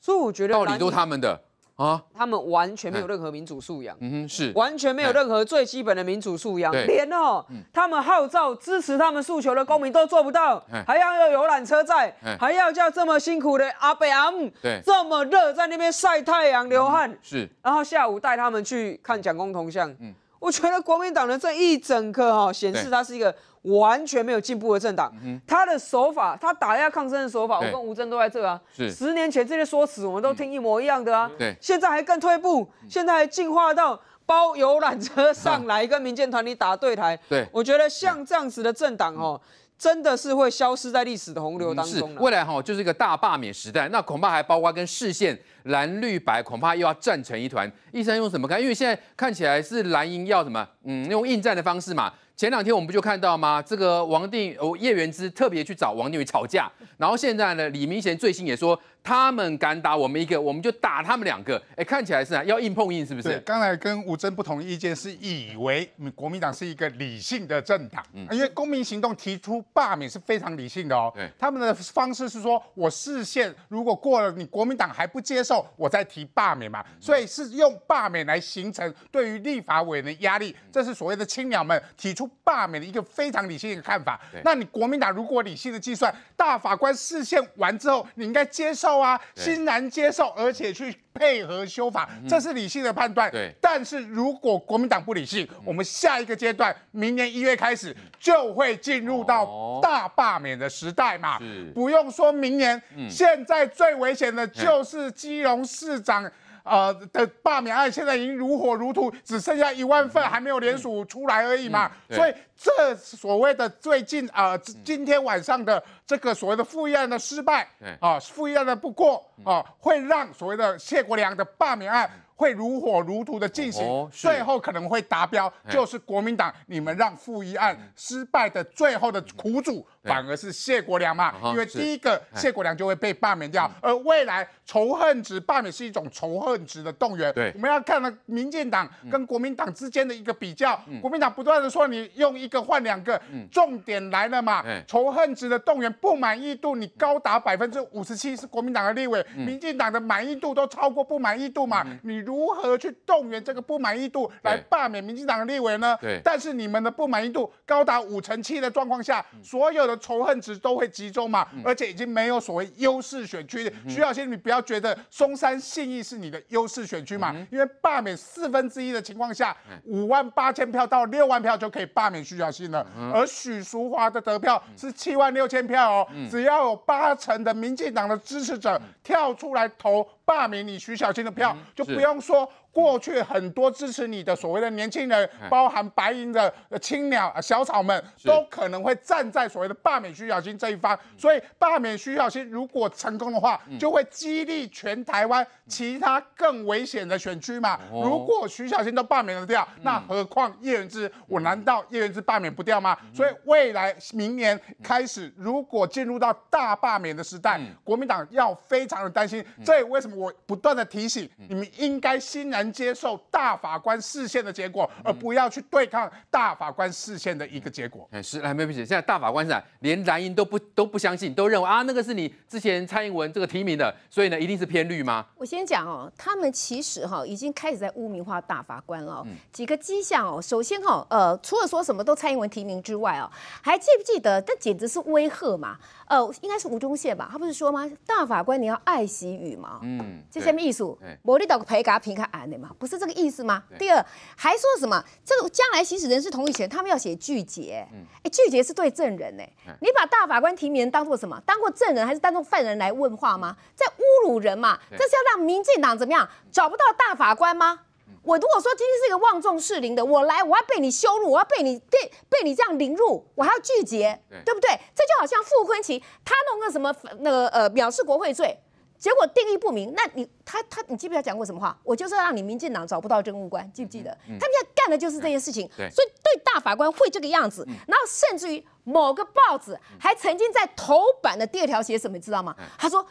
所以我觉得道理都他们的。啊，他们完全没有任何民主素养，嗯哼，是。完全没有任何最基本的民主素养，连哦，他们号召支持他们诉求的公民都做不到，还要有游览车在，还要叫这么辛苦的阿北阿姆，对，这么热在那边晒太阳流汗，是，然后下午带他们去看蒋公铜像，嗯。我觉得国民党的这一整个哈，显示他是一个完全没有进步的政党。他的手法，他打压抗争的手法，我跟吴征都在这啊。是十年前这些说辞，我们都听一模一样的啊。对，现在还更退步，现在还进化到包游览车上 来跟民间团体打对台。对，我觉得像这样子的政党哦。真的是会消失在历史的洪流当中。未来哈就是一个大罢免时代，那恐怕还包括跟视线蓝绿白恐怕又要战成一团。医生用什么看？因为现在看起来是蓝营要什么？嗯，用应战的方式嘛。前两天我们不就看到吗？这个王定哦叶元之特别去找王定宇吵架，然后现在呢李明贤最新也说他们敢打我们一个，我们就打他们两个。哎，看起来是啊，要硬碰硬，是不是？对，刚才跟吴征不同意见是以为国民党是一个理性的政党，因为公民行动提出罢免是非常理性的哦。对，他们的方式是说，我视线如果过了，你国民党还不接受，我再提罢免嘛。所以是用罢免来形成对于立法委员的压力，这是所谓的青鸟们提出罢免的一个非常理性的看法。那你国民党如果理性的计算，大法官视线完之后，你应该接受啊，欣然接受，而且去。配合修法，这是理性的判断。对，但是如果国民党不理性，我们下一个阶段，明年一月开始就会进入到大罢免的时代嘛。不用说明年，现在最危险的就是基隆市长。呃的罢免案现在已经如火如荼，只剩下一万份还没有联署出来而已嘛，所以这所谓的最近啊，今天晚上的这个所谓的复议案的失败，啊，复议案的不过啊，会让所谓的谢国良的罢免案。会如火如荼的进行，最后可能会达标，就是国民党你们让复议案失败的最后的苦主，反而是谢国良嘛，因为第一个谢国良就会被罢免掉，而未来仇恨值罢免是一种仇恨值的动员。对，我们要看到民进党跟国民党之间的一个比较，国民党不断的说你用一个换两个，重点来了嘛，仇恨值的动员，不满意度你高达百分之五十七是国民党的立委，民进党的满意度都超过不满意度嘛，你。如何去动员这个不满意度来罢免民进党的立委呢？对，但是你们的不满意度高达五成七的状况下，所有的仇恨值都会集中嘛，而且已经没有所谓优势选区。徐小新，你不要觉得松山信义是你的优势选区嘛，因为罢免四分之一的情况下，五万八千票到六万票就可以罢免徐小新了，而许淑华的得票是七万六千票哦，只要有八成的民进党的支持者跳出来投。罢免你徐小新的票，就不用说。过去很多支持你的所谓的年轻人，包含白银的青鸟、小草们，都可能会站在所谓的罢免徐小新这一方。所以罢免徐小新如果成功的话，就会激励全台湾其他更危险的选区嘛。如果徐小新都罢免得掉，那何况叶元之？我难道叶元之罢免不掉吗？所以未来明年开始，如果进入到大罢免的时代，国民党要非常的担心。这也为什么我不断的提醒你们，应该欣然。接受大法官视线的结果，而不要去对抗大法官视线的一个结果。哎，是来没不起，现在大法官是连蓝营都不都不相信，都认为啊，那个是你之前蔡英文这个提名的，所以呢，一定是偏绿吗？我先讲哦，他们其实哈已经开始在污名化大法官了。几个迹象哦，首先哈，呃，除了说什么都蔡英文提名之外哦，还记不记得？这简直是威吓嘛。呃，应该是吴宗宪吧？他不是说吗？大法官你要爱惜羽毛，嗯，这什么意思？我你到陪他评看案不是这个意思吗？第二，还说什么？这个将来行使人事同意权，他们要写拒绝，哎，拒绝是对证人呢。你把大法官提名人当做什么？当过证人还是当做犯人来问话吗？在侮辱人嘛？这是要让民进党怎么样？找不到大法官吗？我如果说今天是一个望重士林的，我来我要被你羞辱，我要被你被被你这样凌辱，我还要拒绝，对不对？这就好像傅昆萁他弄个什么那个呃藐视国会罪，结果定义不明，那你他他你记不记得讲过什么话？我就是要让你民进党找不到政务官，记不记得？他们现在干的就是这件事情，所以对大法官会这个样子，然后甚至于某个报纸还曾经在头版的第二条写什么，你知道吗？他说。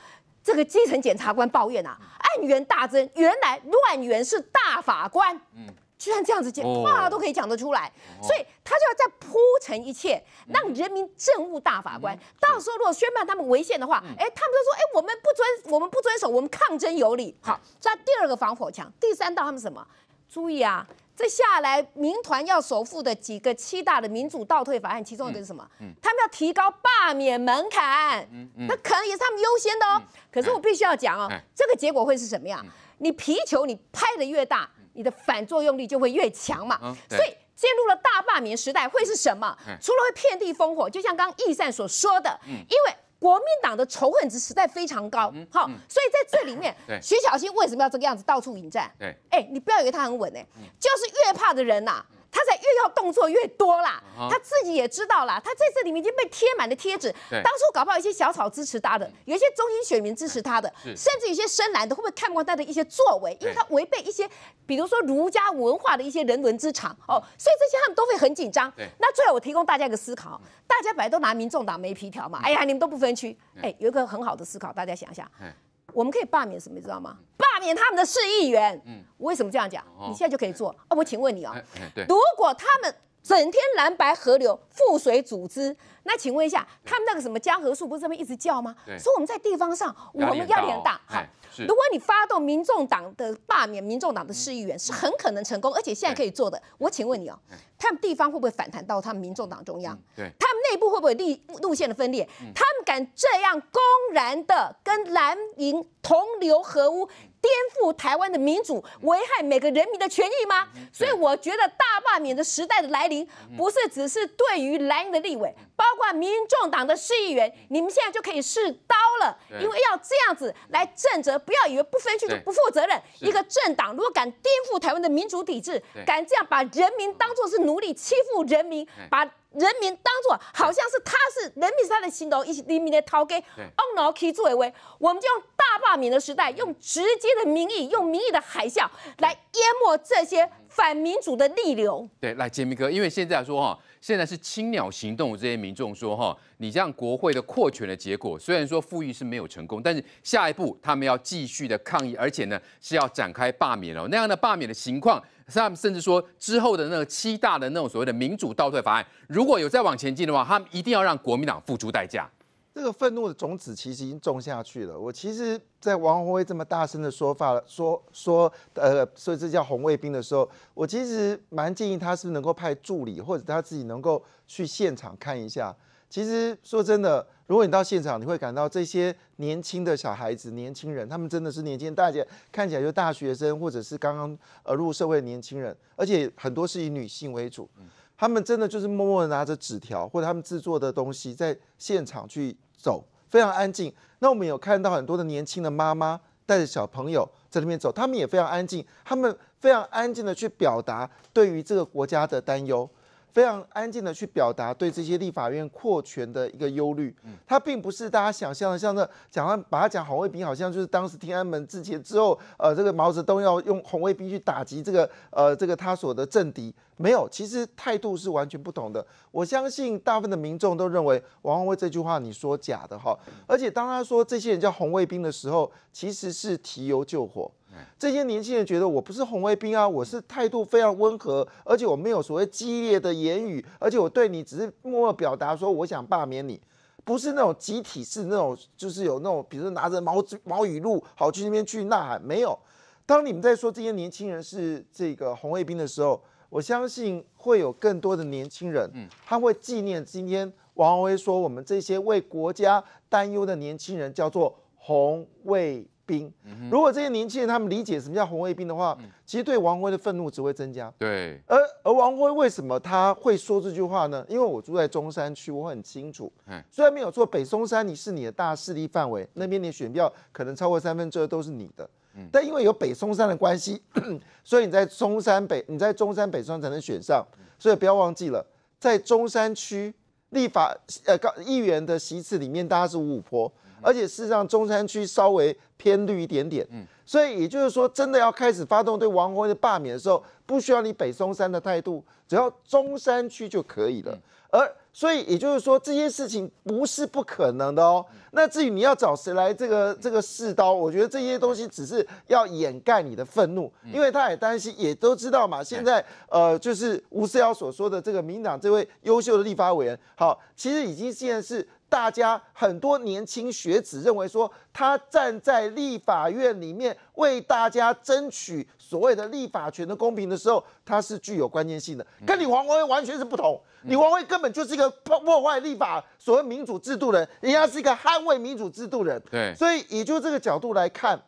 这个基层检察官抱怨啊，案源大增，原来乱源是大法官，嗯，居然这样子讲话都可以讲得出来，所以他就要再铺陈一切，让人民政务大法官。到时候如果宣判他们违宪的话，哎，他们就说，哎，我们不遵，我们不遵守，我们抗争有理。好，这第二个防火墙，第三道他们什么？注意啊！这下来，民团要首付的几个七大的民主倒退法案，其中一个是什么？他们要提高罢免门槛，那可能也是他们优先的哦。可是我必须要讲哦，这个结果会是什么样？你皮球你拍的越大，你的反作用力就会越强嘛。所以进入了大罢免时代会是什么？除了会遍地烽火，就像刚刚易善所说的，因为。国民党的仇恨值实在非常高，好，所以在这里面，徐小新为什么要这个样子到处引战？对，哎，你不要以为他很稳哎，就是越怕的人呐。他才越要动作越多啦，他自己也知道啦，他在这里面已经被贴满了贴纸。当初搞不好一些小草支持他的，有一些中心选民支持他的，甚至有些深蓝的会不会看过他的一些作为？因为他违背一些，比如说儒家文化的一些人伦之常哦，所以这些他们都会很紧张。那最后我提供大家一个思考，大家本来都拿民众党没皮条嘛，哎呀，你们都不分区，哎，有一个很好的思考，大家想一下。我们可以罢免什么，你知道吗？他们的市议员。嗯，我为什么这样讲？你现在就可以做啊！我请问你啊，如果他们整天蓝白河流、覆水组织，那请问一下，他们那个什么江河树不是这边一直叫吗？所以我们在地方上，我们压力很大。好，如果你发动民众党的罢免民众党的市议员，是很可能成功，而且现在可以做的。我请问你哦，他们地方会不会反弹到他们民众党中央？对，他们内部会不会立路线的分裂？他们敢这样公然的跟蓝营同流合污？颠覆台湾的民主，危害每个人民的权益吗？所以我觉得大罢免的时代的来临，不是只是对于蓝营的立委，包括民众党的市议员，你们现在就可以试刀了，因为要这样子来正责，不要以为不分区就不负责任。一个政党如果敢颠覆台湾的民主体制，敢这样把人民当作是奴隶，欺负人民，把。人民当做好像是他是人民是他的心头，一人民的掏给 on 脑 key 作为，我们就用大罢免的时代，用直接的民意，用民意的海啸来淹没这些反民主的逆流。对，来杰明哥，因为现在说哈，现在是青鸟行动这些民众说哈，你这样国会的扩权的结果，虽然说富裕是没有成功，但是下一步他们要继续的抗议，而且呢是要展开罢免哦，那样的罢免的情况。他们甚至说，之后的那个七大的那种所谓的民主倒退法案，如果有再往前进的话，他们一定要让国民党付出代价。这个愤怒的种子其实已经种下去了。我其实，在王宏威这么大声的说法，说说呃，所以这叫红卫兵的时候，我其实蛮建议他是是能够派助理，或者他自己能够去现场看一下。其实说真的，如果你到现场，你会感到这些年轻的小孩子、年轻人，他们真的是年轻大姐，看起来就大学生，或者是刚刚呃入社会的年轻人，而且很多是以女性为主。他们真的就是默默的拿着纸条或者他们制作的东西，在现场去走，非常安静。那我们有看到很多的年轻的妈妈带着小朋友在那边走，他们也非常安静，他们非常安静的去表达对于这个国家的担忧。非常安静的去表达对这些立法院扩权的一个忧虑，他并不是大家想象的，像那讲把他讲红卫兵，好像就是当时天安门之前之后，呃，这个毛泽东要用红卫兵去打击这个呃这个他所的政敌，没有，其实态度是完全不同的。我相信大部分的民众都认为王宏威这句话你说假的哈，而且当他说这些人叫红卫兵的时候，其实是提油救火。这些年轻人觉得我不是红卫兵啊，我是态度非常温和，而且我没有所谓激烈的言语，而且我对你只是默默表达说我想罢免你，不是那种集体式那种，就是有那种，比如说拿着毛毛雨露好去那边去呐喊，没有。当你们在说这些年轻人是这个红卫兵的时候，我相信会有更多的年轻人，嗯，他会纪念今天王威说我们这些为国家担忧的年轻人叫做红卫。兵，如果这些年轻人他们理解什么叫红卫兵的话，其实对王威的愤怒只会增加。对，而而王威为什么他会说这句话呢？因为我住在中山区，我很清楚。虽然没有做北松山，你是你的大势力范围，那边的选票可能超过三分之二都是你的。但因为有北松山的关系，所以你在中山北，你在中山北双才能选上。所以不要忘记了，在中山区立法呃高议员的席次里面，大家是五五坡。而且事实上，中山区稍微偏绿一点点，嗯，所以也就是说，真的要开始发动对王宏的罢免的时候，不需要你北松山的态度，只要中山区就可以了。而所以也就是说，这些事情不是不可能的哦。那至于你要找谁来这个这个试刀，我觉得这些东西只是要掩盖你的愤怒，因为他也担心，也都知道嘛。现在呃，就是吴思瑶所说的这个民党这位优秀的立法委员，好，其实已经现在是。大家很多年轻学子认为说，他站在立法院里面为大家争取所谓的立法权的公平的时候，他是具有关键性的，跟李黄威完全是不同。李黄威根本就是一个破破坏立法所谓民主制度人，人家是一个捍卫民主制度人。对，所以也就这个角度来看，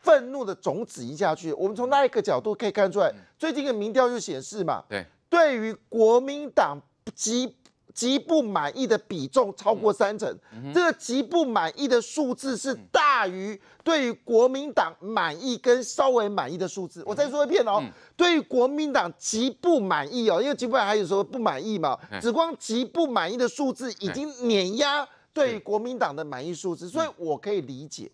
愤怒的种子移下去。我们从那一个角度可以看出来，最近的民调就显示嘛，对，对于国民党极。极不满意的比重超过三成，这个极不满意的数字是大于对于国民党满意跟稍微满意的数字。我再说一遍哦，对于国民党极不满意哦，因为极不满还有说不满意嘛，只光极不满意的数字已经碾压对于国民党的满意数字，所以我可以理解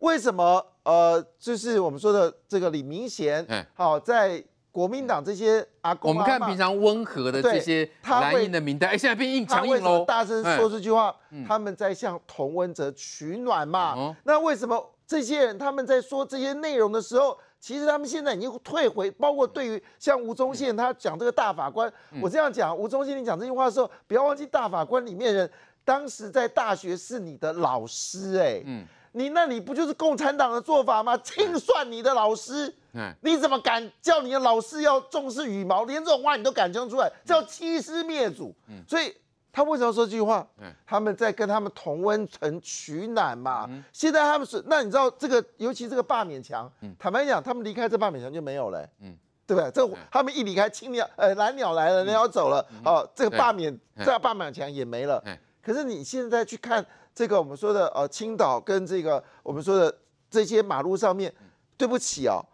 为什么呃，就是我们说的这个李明贤好在。国民党这些阿公，我们看平常温和的这些蓝营的名单，哎，现在变硬强硬喽。大声说这句话，他们在向童文哲取暖嘛？那为什么这些人他们在说这些内容的时候，其实他们现在已经退回，包括对于像吴宗宪他讲这个大法官，我这样讲，吴宗宪你讲这句话的时候，不要忘记大法官里面人当时在大学是你的老师，哎，嗯，你那里不就是共产党的做法吗？清算你的老师，嗯，你怎么敢叫你的老师要重视羽毛？连这种话你都敢讲出来，叫欺师灭祖，嗯，所以。他为什么说这句话？他们在跟他们同温层取暖嘛。现在他们是，那你知道这个，尤其这个罢免墙，坦白讲，他们离开这罢免墙就没有了，嗯，对不对？这他们一离开青鸟，呃，蓝鸟来了，蓝鸟走了，哦，这个罢免这罢免墙也没了。可是你现在去看这个我们说的呃青岛跟这个我们说的这些马路上面，对不起哦，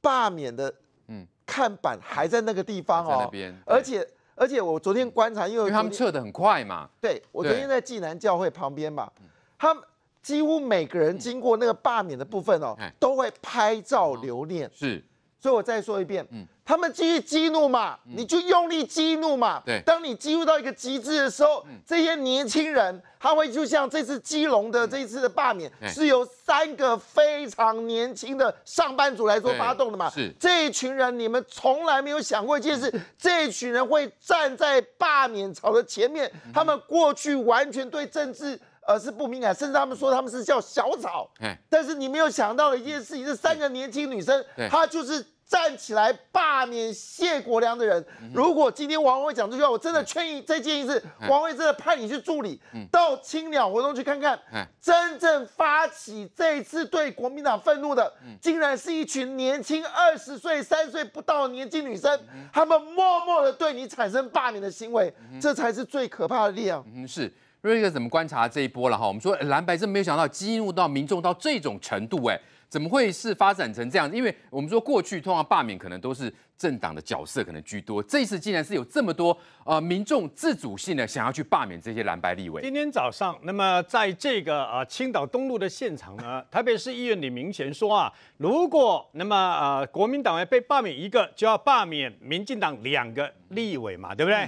罢免的嗯看板还在那个地方哦，而且。而且我昨天观察，因为他们撤的很快嘛。对，我昨天在济南教会旁边嘛，他们几乎每个人经过那个罢免的部分哦，都会拍照留念。是。所以我再说一遍，嗯，他们继续激怒嘛，你就用力激怒嘛。对，当你激怒到一个极致的时候，这些年轻人他会就像这次基隆的这一次的罢免，是由三个非常年轻的上班族来做发动的嘛？是。这一群人，你们从来没有想过一件事，这一群人会站在罢免潮的前面，他们过去完全对政治呃是不敏感，甚至他们说他们是叫小草。但是你没有想到的一件事情，这三个年轻女生，她就是。站起来罢免谢国良的人，如果今天王伟讲这句话，我真的劝你再建议是王伟真的派你去助理，到青鸟活动去看看，真正发起这一次对国民党愤怒的，竟然是一群年轻二十岁、三岁不到的年轻女生，他们默默的对你产生罢免的行为，这才是最可怕的力量。嗯，是瑞哥怎么观察这一波了哈？我们说蓝白真没有想到激怒到民众到这种程度，哎。怎么会是发展成这样？因为我们说过去通常罢免可能都是政党的角色可能居多，这一次竟然是有这么多呃民众自主性的想要去罢免这些蓝白立委。今天早上，那么在这个呃青岛东路的现场呢，台北市议员李明贤说啊，如果那么呃国民党被罢免一个，就要罢免民进党两个立委嘛，对不对？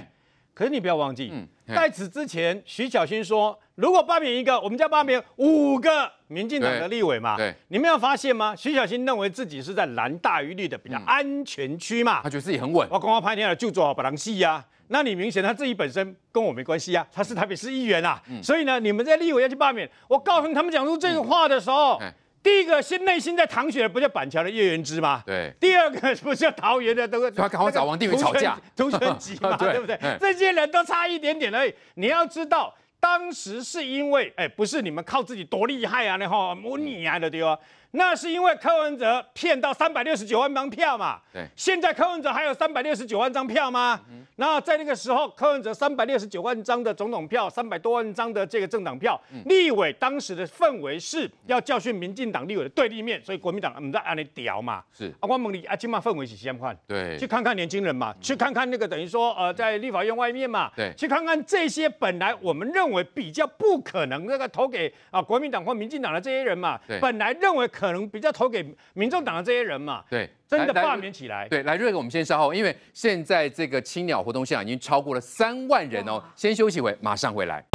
可是你不要忘记，在此之前，徐小新说，如果罢免一个，我们就要罢免五个民进党的立委嘛。对，你们有发现吗？徐小新认为自己是在蓝大于绿的比较安全区嘛，他觉得自己很稳。我刚刚拍天了，就做好把狼戏呀。那你明显他自己本身跟我没关系啊，他是台北市议员啊。所以呢，你们在立委要去罢免，我告诉你，他们讲出这个话的时候。第一个心内心在淌血的不叫板桥的叶元之吗？对。第二个不是桃园的都他赶快找王定宇吵架，涂全集嘛，对不对？这些人都差一点点而已。你要知道，当时是因为哎，不是你们靠自己多厉害啊，那后模拟啊的对吧？那是因为柯文哲骗到三百六十九万张票嘛？对。现在柯文哲还有三百六十九万张票吗？嗯那在那个时候，柯文哲三百六十九万张的总统票，三百多万张的这个政党票，立委当时的氛围是要教训民进党立委的对立面，所以国民党我们在安尼屌嘛。是。啊，我问你啊，今晚氛围是先换对。去看看年轻人嘛，去看看那个等于说呃，在立法院外面嘛。对。去看看这些本来我们认为比较不可能那个投给啊国民党或民进党的这些人嘛。对。本来认为可能比较投给。民众党的这些人嘛，对，真的罢免起来。对，来瑞哥，我们先稍后，因为现在这个青鸟活动现场已经超过了三万人哦，先休息会，马上回来。